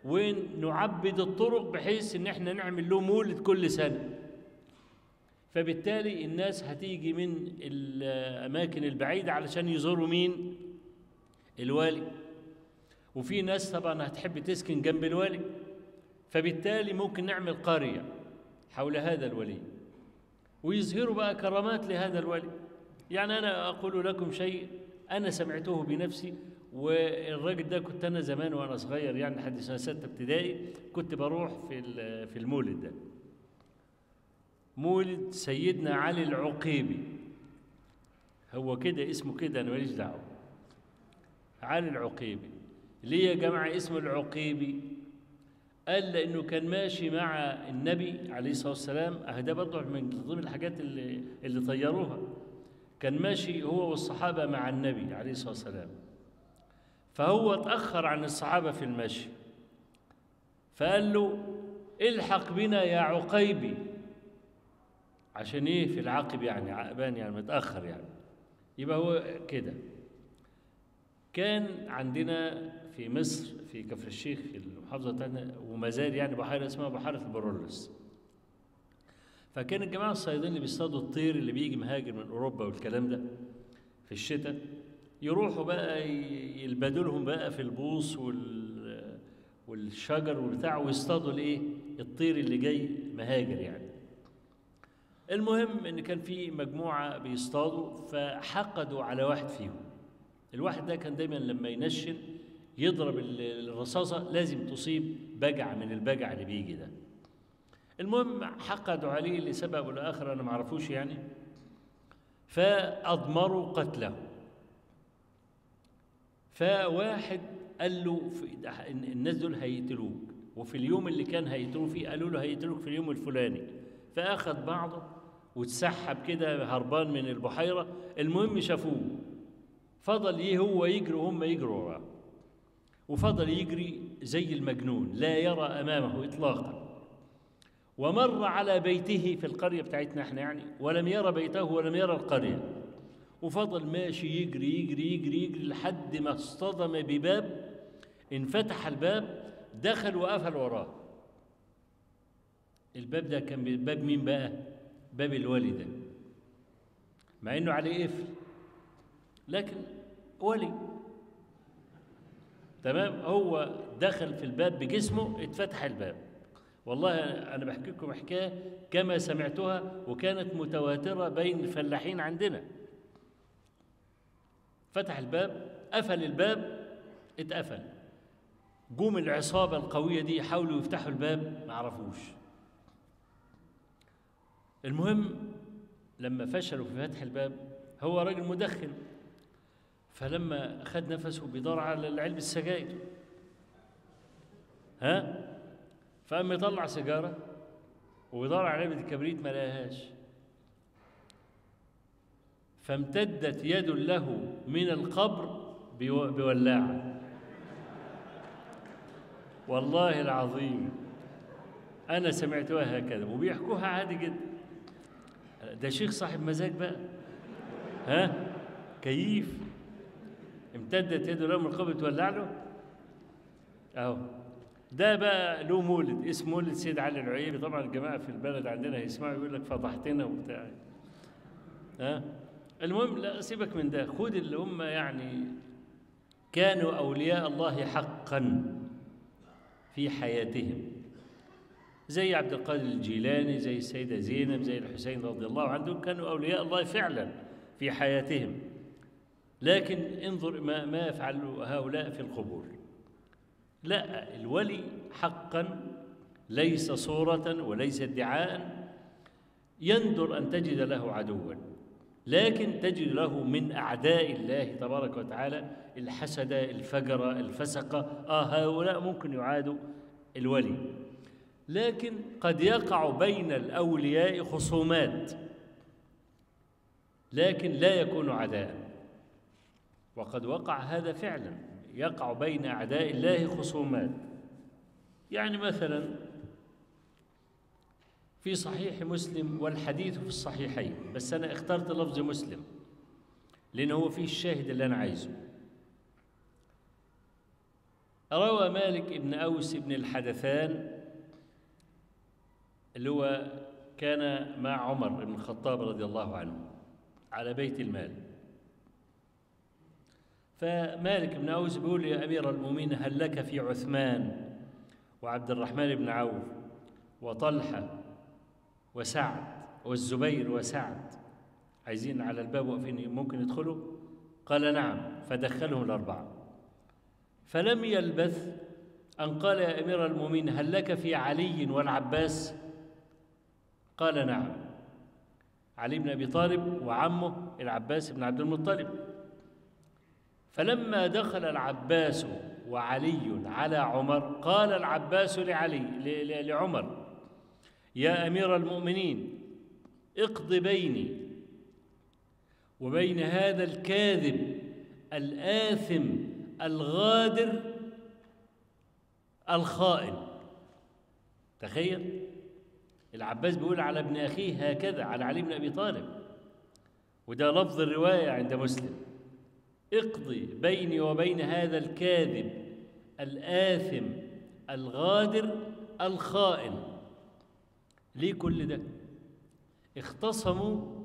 ونعبد الطرق بحيث إن إحنا نعمل له مولد كل سنة. فبالتالي الناس هتيجي من الأماكن البعيدة علشان يزوروا مين؟ الوالي وفي ناس طبعا هتحب تسكن جنب الوالي. فبالتالي ممكن نعمل قرية حول هذا الولي ويظهروا بقى كرامات لهذا الولي. يعني أنا أقول لكم شيء أنا سمعته بنفسي والراجل ده كنت أنا زمان وأنا صغير يعني لحد سنة ستة ابتدائي كنت بروح في في المولد ده. مولد سيدنا علي العقيبي. هو كده اسمه كده أنا ماليش دعوة. علي العقيبي. ليه يا جماعة اسمه العقيبي؟ قال لأنه كان ماشي مع النبي عليه الصلاة والسلام. أهدا برضه من ضمن الحاجات اللي اللي طيروها. كان ماشي هو والصحابة مع النبي عليه الصلاة والسلام. فهو اتأخر عن الصحابة في المشي. فقال له الحق بنا يا عقيبي. عشان إيه؟ في العقب يعني عقبان يعني متأخر يعني. يبقى هو كده. كان عندنا في مصر في كفر الشيخ في المحافظة بتاعتنا وما زال يعني بحيرة اسمها بحيرة البرولس فكان الجماعة الصيادين اللي بيصطادوا الطير اللي بيجي مهاجر من أوروبا والكلام ده في الشتاء يروحوا بقى يلبدوا لهم بقى في البوص وال والشجر والبتاع ويصطادوا الايه؟ الطير اللي جاي مهاجر يعني. المهم إن كان في مجموعة بيصطادوا فحقدوا على واحد فيهم. الواحد ده كان دايما لما ينشن يضرب الرصاصة لازم تصيب بجع من البجع اللي بيجي ده. المهم حقدوا عليه لسبب ولا آخر أنا ما أعرفوش يعني. فأضمروا قتله. فواحد قال له الناس دول هيقتلوك. وفي اليوم اللي كان هيقتلوه فيه قالوا له هيقتلوك في اليوم الفلاني. فأخذ بعضه واتسحب كده هربان من البحيرة. المهم شافوه. فضل يه هو يجري وهم يجروا وراه. وفضل يجري زي المجنون لا يرى أمامه اطلاقا. ومر على بيته في القرية بتاعتنا إحنا يعني ولم يرى بيته ولم يرى القرية. وفضل ماشي يجري يجري يجري يجري لحد ما اصطدم بباب انفتح الباب دخل وقفل وراه. الباب ده كان باب مين بقى؟ باب الولي ده مع إنه عليه قفل. لكن ولي تمام؟ هو دخل في الباب بجسمه اتفتح الباب. والله أنا بحكي لكم حكاية كما سمعتها وكانت متواترة بين الفلاحين عندنا. فتح الباب قفل الباب اتقفل. جم العصابة القوية دي يحاولوا يفتحوا الباب ما عرفوش. المهم لما فشلوا في فتح الباب هو راجل مدخن. فلما أخذ نفسه بيدور على علبة السجاير. ها؟ فقام يطلع سيجارة ويدور على علبة الكبريت ما لقاهاش. فامتدت يد له من القبر بو- بولاعة والله العظيم أنا سمعتها هكذا وبيحكوها عادي جدا. ده شيخ صاحب مزاج بقى. ها؟ كيف؟ امتدت يده له من القبر تولع له؟ أهو. ده بقى له مولد اسمه مولد سيد علي العيبي طبعا الجماعة في البلد عندنا هيسمعوا يقول لك فضحتنا وبتاع. ها؟ المهم لا سيبك من ده. خد اللي هم يعني كانوا أولياء الله حقا في حياتهم. زي عبد القادر الجيلاني زي السيدة زينب زي الحسين رضي الله عنهم كانوا أولياء الله فعلا في حياتهم. لكن انظر ما ما يفعل هؤلاء في القبور. لا الولي حقا ليس صورة وليس ادعاء. يندر أن تجد له عدوا لكن تجد له من أعداء الله تبارك وتعالى الحسدة الفجرة الفسقة آه هؤلاء ممكن يعادوا الولي. لكن قد يقع بين الأولياء خصومات لكن لا يكون عداء. وقد وقع هذا فعلا. يقع بين أعداء الله خصومات. يعني مثلا في صحيح مسلم والحديث في الصحيحين بس أنا اخترت لفظ مسلم لأنه هو فيه الشاهد اللي أنا عايزه. روى مالك ابن أوس بن الحدثان اللي هو كان مع عمر بن الخطاب رضي الله عنه على بيت المال. فمالك بن أوس بيقول يا أمير المؤمنين هل لك في عثمان وعبد الرحمن بن عوف وطلحة وسعد والزبير وسعد؟ عايزين على الباب واقفين ممكن يدخلوا؟ قال نعم فدخلهم الأربعة. فلم يلبث أن قال يا أمير المؤمنين هل لك في علي والعباس؟ قال نعم. علي بن أبي طالب وعمه العباس بن عبد المطلب. فلما دخل العباس وعلي على عمر قال العباس لعلي لعمر يا أمير المؤمنين اقض بيني وبين هذا الكاذب الآثم الغادر الخائن. تخيل العباس بيقول على ابن أخيه هكذا على علي بن أبي طالب. وده لفظ الرواية عند مسلم. اقضي بيني وبين هذا الكاذب الآثم الغادر الخائن. ليه كل ده اختصموا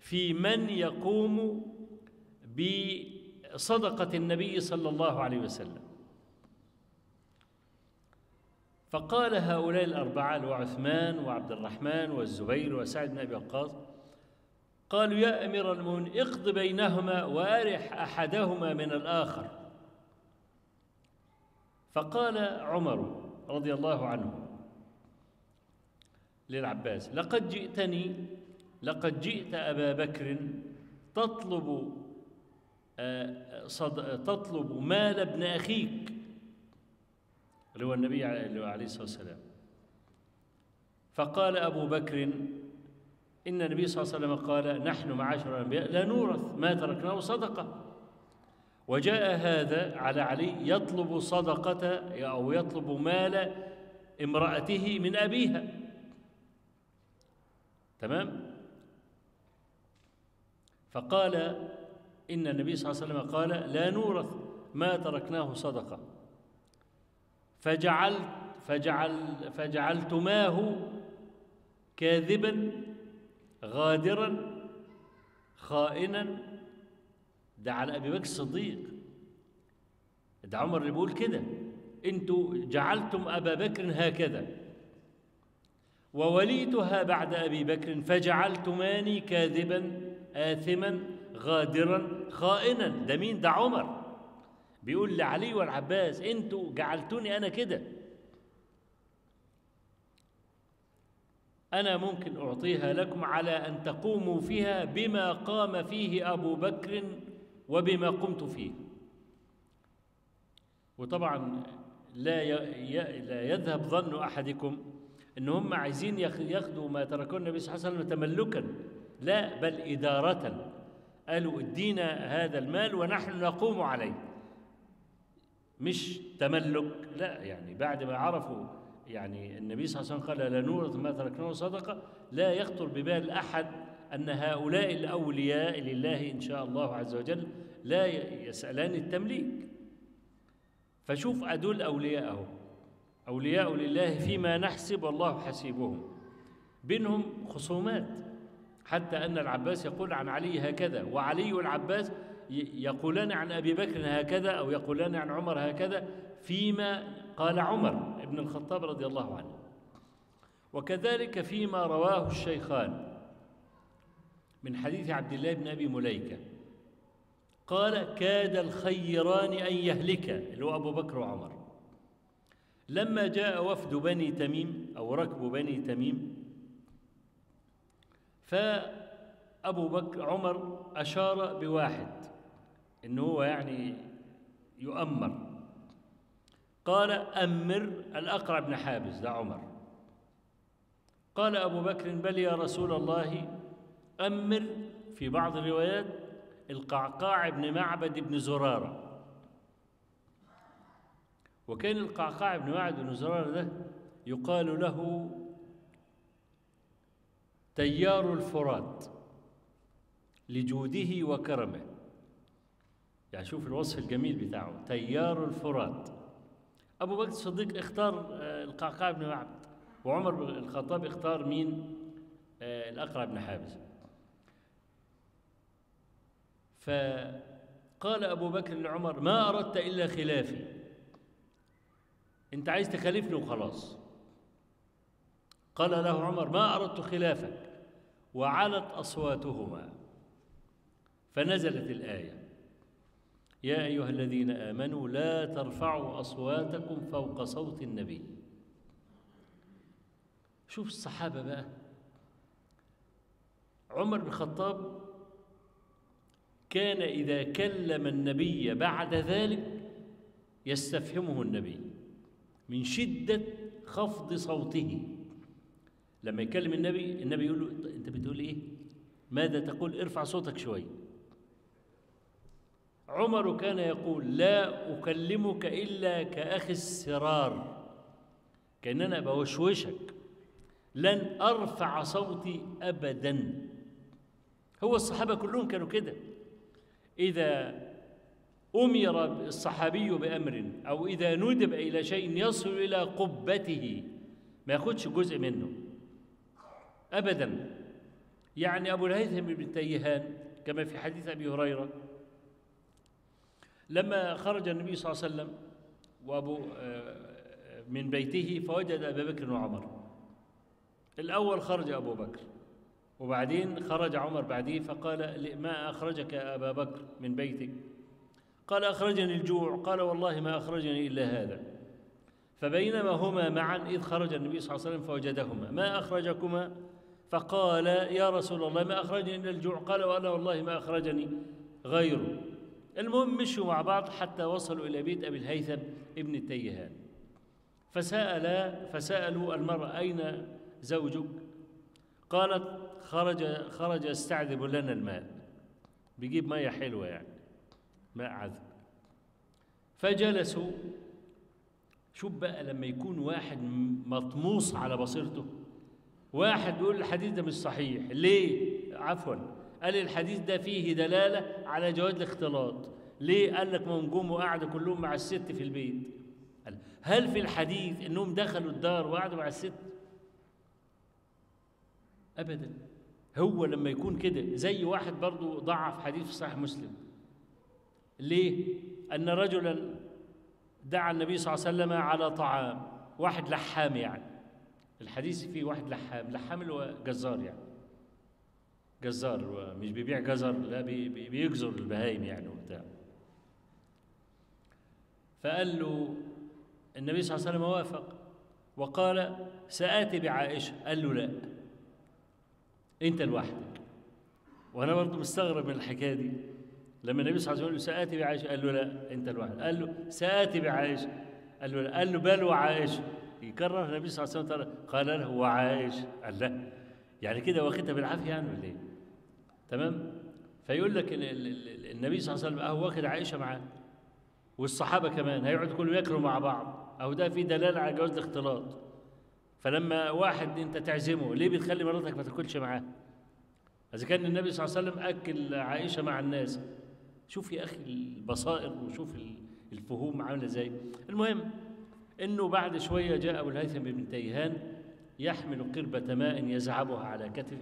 في من يقوم بصدقة النبي صلى الله عليه وسلم. فقال هؤلاء الأربعة اللي هو عثمان وعبد الرحمن والزبير وسعد بن أبي وقاص قالوا يا أمير المؤمنين اقض بينهما وأرح أحدهما من الآخر فقال عمر رضي الله عنه للعباس لقد جئتني لقد جئت أبا بكر تطلب آه،. تطلب مال ابن أخيك اللي هو النبي عليه الصلاة والسلام فقال أبو بكر إن النبي صلى الله عليه وسلم قال نحن معاشر الأنبياء لا نورث ما تركناه صدقة. وجاء هذا على علي يطلب صدقة أو يطلب مال امرأته من أبيها. تمام؟ فقال إن النبي صلى الله عليه وسلم قال لا نورث ما تركناه صدقة. فجعلت فجعل فجعلتماه كاذبا غادرا خائنا. ده على أبي بكر الصديق. ده عمر اللي بيقول كده. أنتوا جعلتم أبا بكر هكذا. ووليتها بعد أبي بكر فجعلتماني كاذبا آثما غادرا خائنا. ده مين؟ ده عمر. بيقول لعلي والعباس أنتوا جعلتوني أنا كده. أنا ممكن أعطيها لكم على أن تقوموا فيها بما قام فيه أبو بكر وبما قمت فيه. وطبعا لا. لا يذهب ظن أحدكم إن هم عايزين ياخدوا ما تركوه النبي صلى الله عليه وسلم تملكا. لا بل إدارة. قالوا ادينا هذا المال ونحن نقوم عليه. مش تملك لا يعني بعد ما عرفوا يعني النبي صلى الله عليه وسلم قال لا نورث ما تركناه صدقة لا يخطر ببال أحد أن هؤلاء الأولياء لله إن شاء الله عز وجل لا يسألان التمليك. فشوف أدول أولياءه أولياء لله فيما نحسب والله حسيبهم. بينهم خصومات. حتى أن العباس يقول عن علي هكذا وعلي والعباس يقولان عن أبي بكر هكذا أو يقولان عن عمر هكذا فيما قال عمر بن الخطاب رضي الله عنه. وكذلك فيما رواه الشيخان من حديث عبد الله بن أبي مليكة. قال كاد الخيران أن يهلك اللي هو أبو بكر وعمر. لما جاء وفد بني تميم أو ركب بني تميم فأبو بكر عمر أشار بواحد إنه هو يعني يؤمر. قال أمر الأقرع بن حابس ده عمر. قال أبو بكر بل يا رسول الله أمر في بعض الروايات القعقاع بن معبد بن زرارة. وكان القعقاع بن معبد بن زرارة ده يقال له تيار الفرات لجوده وكرمه. يعني شوف الوصف الجميل بتاعه تيار الفرات. أبو بكر الصديق اختار القعقاع بن معبد وعمر بن الخطاب اختار مين؟ الأقرع بن حابس. فقال أبو بكر لعمر ما أردت إلا خلافي. أنت عايز تخالفني وخلاص. قال له عمر ما أردت خلافك وعلت أصواتهما. فنزلت الآية. يا أيها الذين آمنوا لا ترفعوا أصواتكم فوق صوت النبي شوف الصحابة بقى عمر بن الخطاب كان إذا كلم النبي بعد ذلك يستفهمه النبي من شدة خفض صوته لما يكلم النبي النبي يقول له أنت بتقول إيه؟ ماذا تقول؟ ارفع صوتك شوي عمر كان يقول لا أكلمك إلا كأخي السرار. كأن أنا بوشوشك. لن أرفع صوتي أبدا. هو الصحابة كلهم كانوا كده. إذا أمر الصحابي بأمر أو إذا ندب إلى شيء يصل إلى قبته ما ياخدش جزء منه. أبدا. يعني أبو الهيثم بن تيهان كما في حديث أبي هريرة لما خرج النبي صلى الله عليه وسلم وأبو من بيته فوجد أبا بكر وعمر. الأول خرج أبو بكر وبعدين خرج عمر بعديه فقال ما أخرجك أبا بكر من بيتك؟ قال أخرجني الجوع. قال والله ما أخرجني إلا هذا. فبينما هما معا إذ خرج النبي صلى الله عليه وسلم فوجدهما. ما أخرجكما؟ فقال يا رسول الله ما أخرجني إلا الجوع. قال وأنا والله ما أخرجني غيره. المهم مشوا مع بعض حتى وصلوا إلى بيت أبي الهيثم ابن التيهان. فسأل فسألوا المرأة أين زوجك؟ قالت خرج خرج يستعذب لنا الماء بيجيب مية حلوة يعني ماء عذب. فجلسوا. شوف بقى لما يكون واحد مطموس على بصيرته. واحد بيقول الحديث ده مش صحيح. ليه؟ عفوا. قال الحديث ده فيه دلالة على جواز الاختلاط. ليه؟ قال لك ما جم وقعدوا كلهم مع الست في البيت. قال هل في الحديث إنهم دخلوا الدار وقعدوا مع الست؟ ابدا. هو لما يكون كده زي واحد برضو ضعف حديث في صحيح مسلم. ليه؟ أن رجلا دعا النبي صلى الله عليه وسلم على طعام واحد لحام يعني. الحديث فيه واحد لحام لحام اللي هو جزار يعني. جزار مش بيبيع جزر لا بي بي بيجزر البهايم يعني وبتاع. فقال له النبي صلى الله عليه وسلم وافق. وقال سآتي بعائشة. قال له لا. أنت لوحدك. وأنا برضه مستغرب من الحكاية دي. لما النبي صلى الله عليه وسلم سآتي بعائشة قال له لا أنت لوحدك. قال له سآتي بعائشة. قال له لا. قال له بل وعائشة. يكرر النبي صلى الله عليه وسلم قال له وعائشة. قال لا. يعني كده واخدها بالعافية يعني ولا إيه؟ تمام؟ فيقول لك ال- ال- ال- النبي صلى الله عليه وسلم أهو واخد عائشة معاه والصحابة كمان هيقعدوا كلهم ياكلوا مع بعض. أهو ده في دلالة على جواز الاختلاط. فلما واحد أنت تعزمه ليه بتخلي مراتك ما تاكلش معاه؟ إذا كان النبي صلى الله عليه وسلم أكل عائشة مع الناس. شوف يا أخي البصائر وشوف ال- الفهوم عاملة إزاي. المهم إنه بعد شوية جاء أبو الهيثم بن تيهان يحمل قربة ماء يزعبها على كتفه.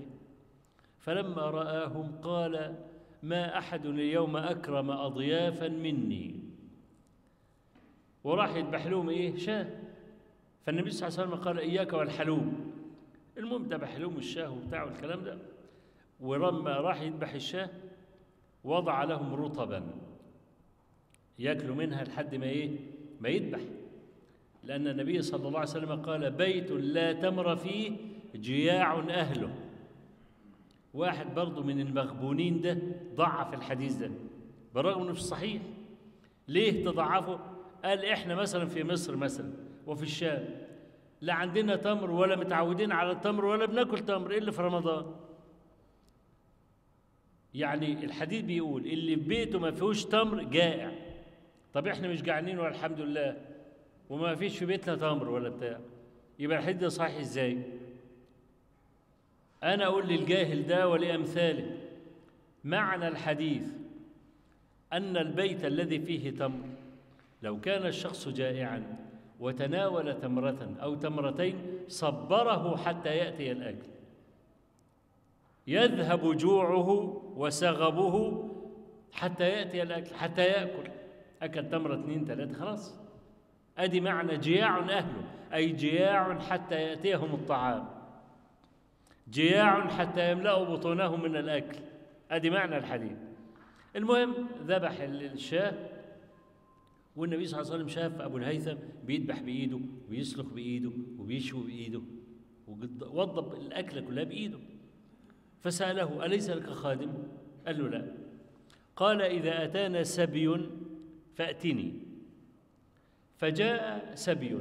فلما رآهم قال ما أحد اليوم أكرم أضيافا مني. وراح يذبح لهم إيه؟ شاه. فالنبي صلى الله عليه وسلم قال إياك والحلوم. المهم ذبح لهم الشاه وبتاع والكلام ده. ولما راح يذبح الشاه وضع لهم رطبا. ياكلوا منها لحد ما إيه؟ ما يذبح. لأن النبي صلى الله عليه وسلم قال بيت لا تمر فيه جياع أهله. واحد برضه من المغبونين ده ضعف الحديث ده. بالرغم إنه في الصحيح ليه تضعفه؟ قال إحنا مثلا في مصر مثلا وفي الشام لا عندنا تمر ولا متعودين على التمر ولا بناكل تمر إلا في رمضان. يعني الحديث بيقول اللي في بيته ما فيهوش تمر جائع. طب إحنا مش جعانين ولا الحمد لله وما فيش في بيتنا تمر ولا بتاع. يبقى الحديث ده صحيح إزاي؟ أنا أقول للجاهل ده ولأمثاله معنى الحديث أن البيت الذي فيه تمر لو كان الشخص جائعا وتناول تمرة أو تمرتين صبره حتى يأتي الأكل. يذهب جوعه وسغبه حتى يأتي الأكل حتى يأكل. أكل تمرة اثنين ثلاثة خلاص. أدي معنى جياع أهله أي جياع حتى يأتيهم الطعام. جياع حتى يملأوا بطونهم من الأكل. ادي معنى الحديث. المهم ذبح الشاة والنبي صلى الله عليه وسلم شاف أبو الهيثم بيذبح بإيده ويسلخ بإيده وبيشوي بإيده ووضب الأكلة كلها بإيده. فسأله أليس لك خادم؟ قال له لا. قال إذا أتانا سبي فأتني. فجاء سبي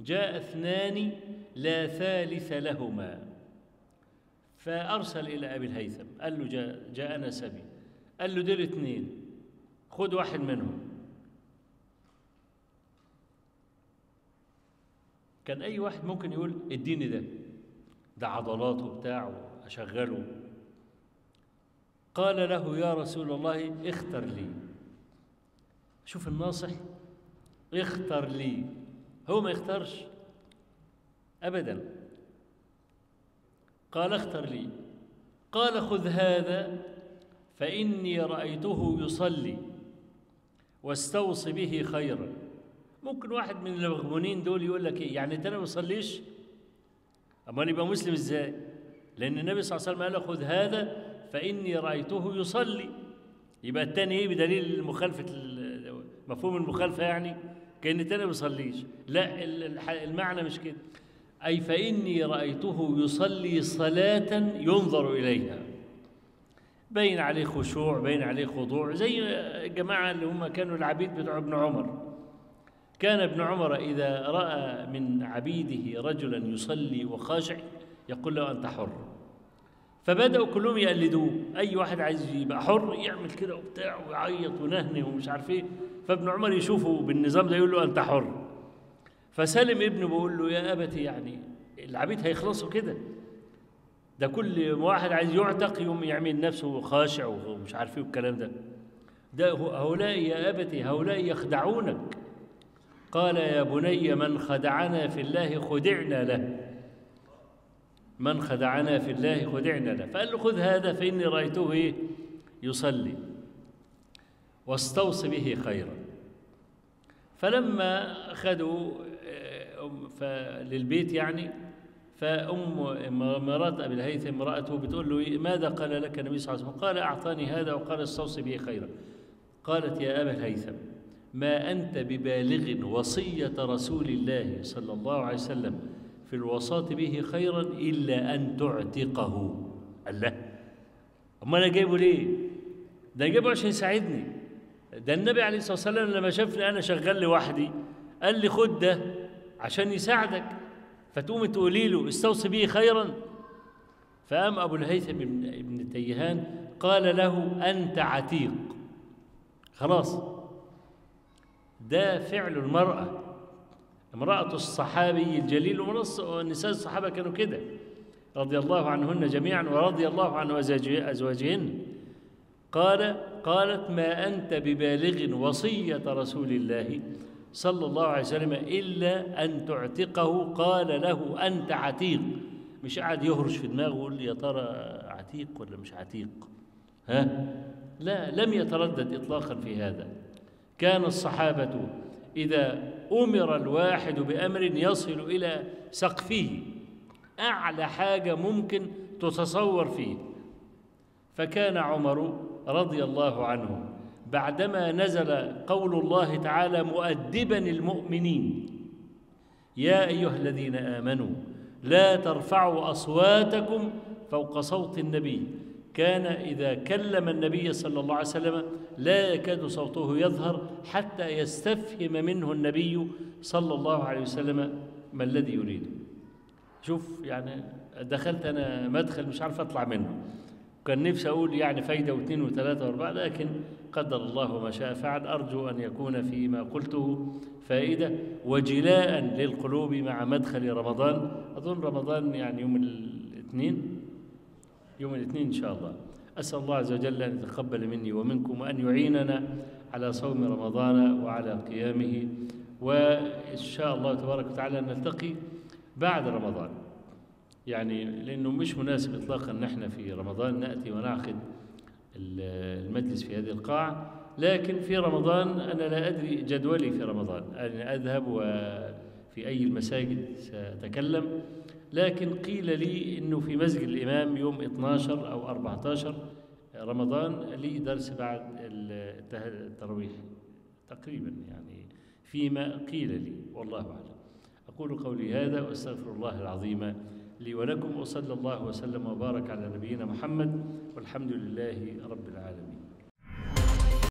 جاء اثنان لا ثالث لهما. فأرسل إلى أبي الهيثم قال له جاء جاءنا سبي. قال له دول اثنين خد واحد منهم. كان أي واحد ممكن يقول اديني ده ده عضلاته بتاعه اشغله قال له يا رسول الله اختر لي. شوف الناصح اختر لي. هو ما يختارش ابدا. قال اختر لي. قال خذ هذا فإني رأيته يصلي واستوصي به خيرا. ممكن واحد من المغبونين دول يقول لك إيه؟ يعني أنت ما بتصليش امال يبقى مسلم إزاي؟ لأن النبي صلى الله عليه وسلم قال خذ هذا فإني رأيته يصلي. يبقى الثاني إيه بدليل مخالفه مفهوم المخالفة يعني؟ كأن الثاني ما بيصليش لا المعنى مش كده. أي فإني رأيته يصلي صلاة ينظر إليها. باين عليه خشوع باين عليه خضوع زي الجماعه اللي هم كانوا العبيد بتوع ابن عمر. كان ابن عمر إذا رأى من عبيده رجلا يصلي وخاشع يقول له أنت حر. فبدأوا كلهم يقلدوه. أي واحد عايز يبقى حر يعمل كده وبتاع ويعيط ونهنه ومش عارف إيه. فابن عمر يشوفه بالنظام ده يقول له أنت حر. فسالم ابنه بيقول له يا أبتي يعني العبيد هيخلصوا كده. ده كل واحد عايز يعتق يوم يعمل نفسه خاشع ومش عارف إيه والكلام ده. ده هؤلاء يا أبتي هؤلاء يخدعونك. قال يا بني من خدعنا في الله خدعنا له. من خدعنا في الله خدعنا له. فقال له خذ هذا فإني رأيته إيه؟ يصلي. واستوصي به خيرا. فلما خدوا للبيت يعني فأم مرات أبي الهيثم امرأته بتقول له ماذا قال لك النبي صلى الله عليه وسلم؟ قال أعطاني هذا وقال استوصي به خيرا. قالت يا أبا الهيثم ما أنت ببالغ وصية رسول الله صلى الله عليه وسلم في الوصاة به خيرا إلا أن تعتقه؟ الله أما أنا جايبه ليه؟ ده جايبه عشان يساعدني. ده النبي عليه الصلاة والسلام لما شافني أنا شغال لوحدي قال لي خد ده. عشان يساعدك. فتقوم تقولي له استوصي به خيرا. فقام أبو الهيثم بن تيهان قال له أنت عتيق. خلاص. ده فعل المرأة. امرأة الصحابي الجليل. ونساء الصحابة كانوا كده. رضي الله عنهن جميعا ورضي الله عن أزواجهن. قال قالت ما أنت ببالغ وصية رسول الله صلى الله عليه وسلم إلا أن تعتقه قال له أنت عتيق. مش قاعد يهرش في دماغه ويقول لي يا ترى عتيق ولا مش عتيق؟ ها؟ لا لم يتردد إطلاقا في هذا. كان الصحابة إذا أمر الواحد بأمر يصل إلى سقفه. أعلى حاجة ممكن تتصور فيه. فكان عمر رضي الله عنه بعدما نزل قول الله تعالى مؤدبا المؤمنين يا أيها الذين آمنوا لا ترفعوا أصواتكم فوق صوت النبي. كان إذا كلم النبي صلى الله عليه وسلم لا يكاد صوته يظهر حتى يستفهم منه النبي صلى الله عليه وسلم ما الذي يريد. شوف يعني دخلت أنا مدخل مش عارف أطلع منه. كان نفسي أقول يعني فايدة واثنين وثلاثة وأربعة لكن قدر الله ما شاء فعل أرجو أن يكون فيما قلته فائدة. وجلاء للقلوب مع مدخل رمضان. أظن رمضان يعني يوم الاثنين يوم الاثنين إن شاء الله. أسأل الله عز وجل أن يتقبل مني ومنكم وأن يعيننا على صوم رمضان وعلى قيامه. وإن شاء الله تبارك وتعالى نلتقي بعد رمضان. يعني لأنه مش مناسب إطلاقا نحن في رمضان نأتي ونعقد المجلس في هذه القاعة لكن في رمضان أنا لا أدري جدولي في رمضان. أنا أذهب وفي أي المساجد سأتكلم. لكن قيل لي أنه في مسجد الإمام يوم 12 أو 14 رمضان لي درس بعد التراويح تقريبا يعني فيما قيل لي والله أعلم. أقول قولي هذا وأستغفر الله العظيم لي ولكم وصلى الله وسلم وبارك على نبينا محمد والحمد لله رب العالمين.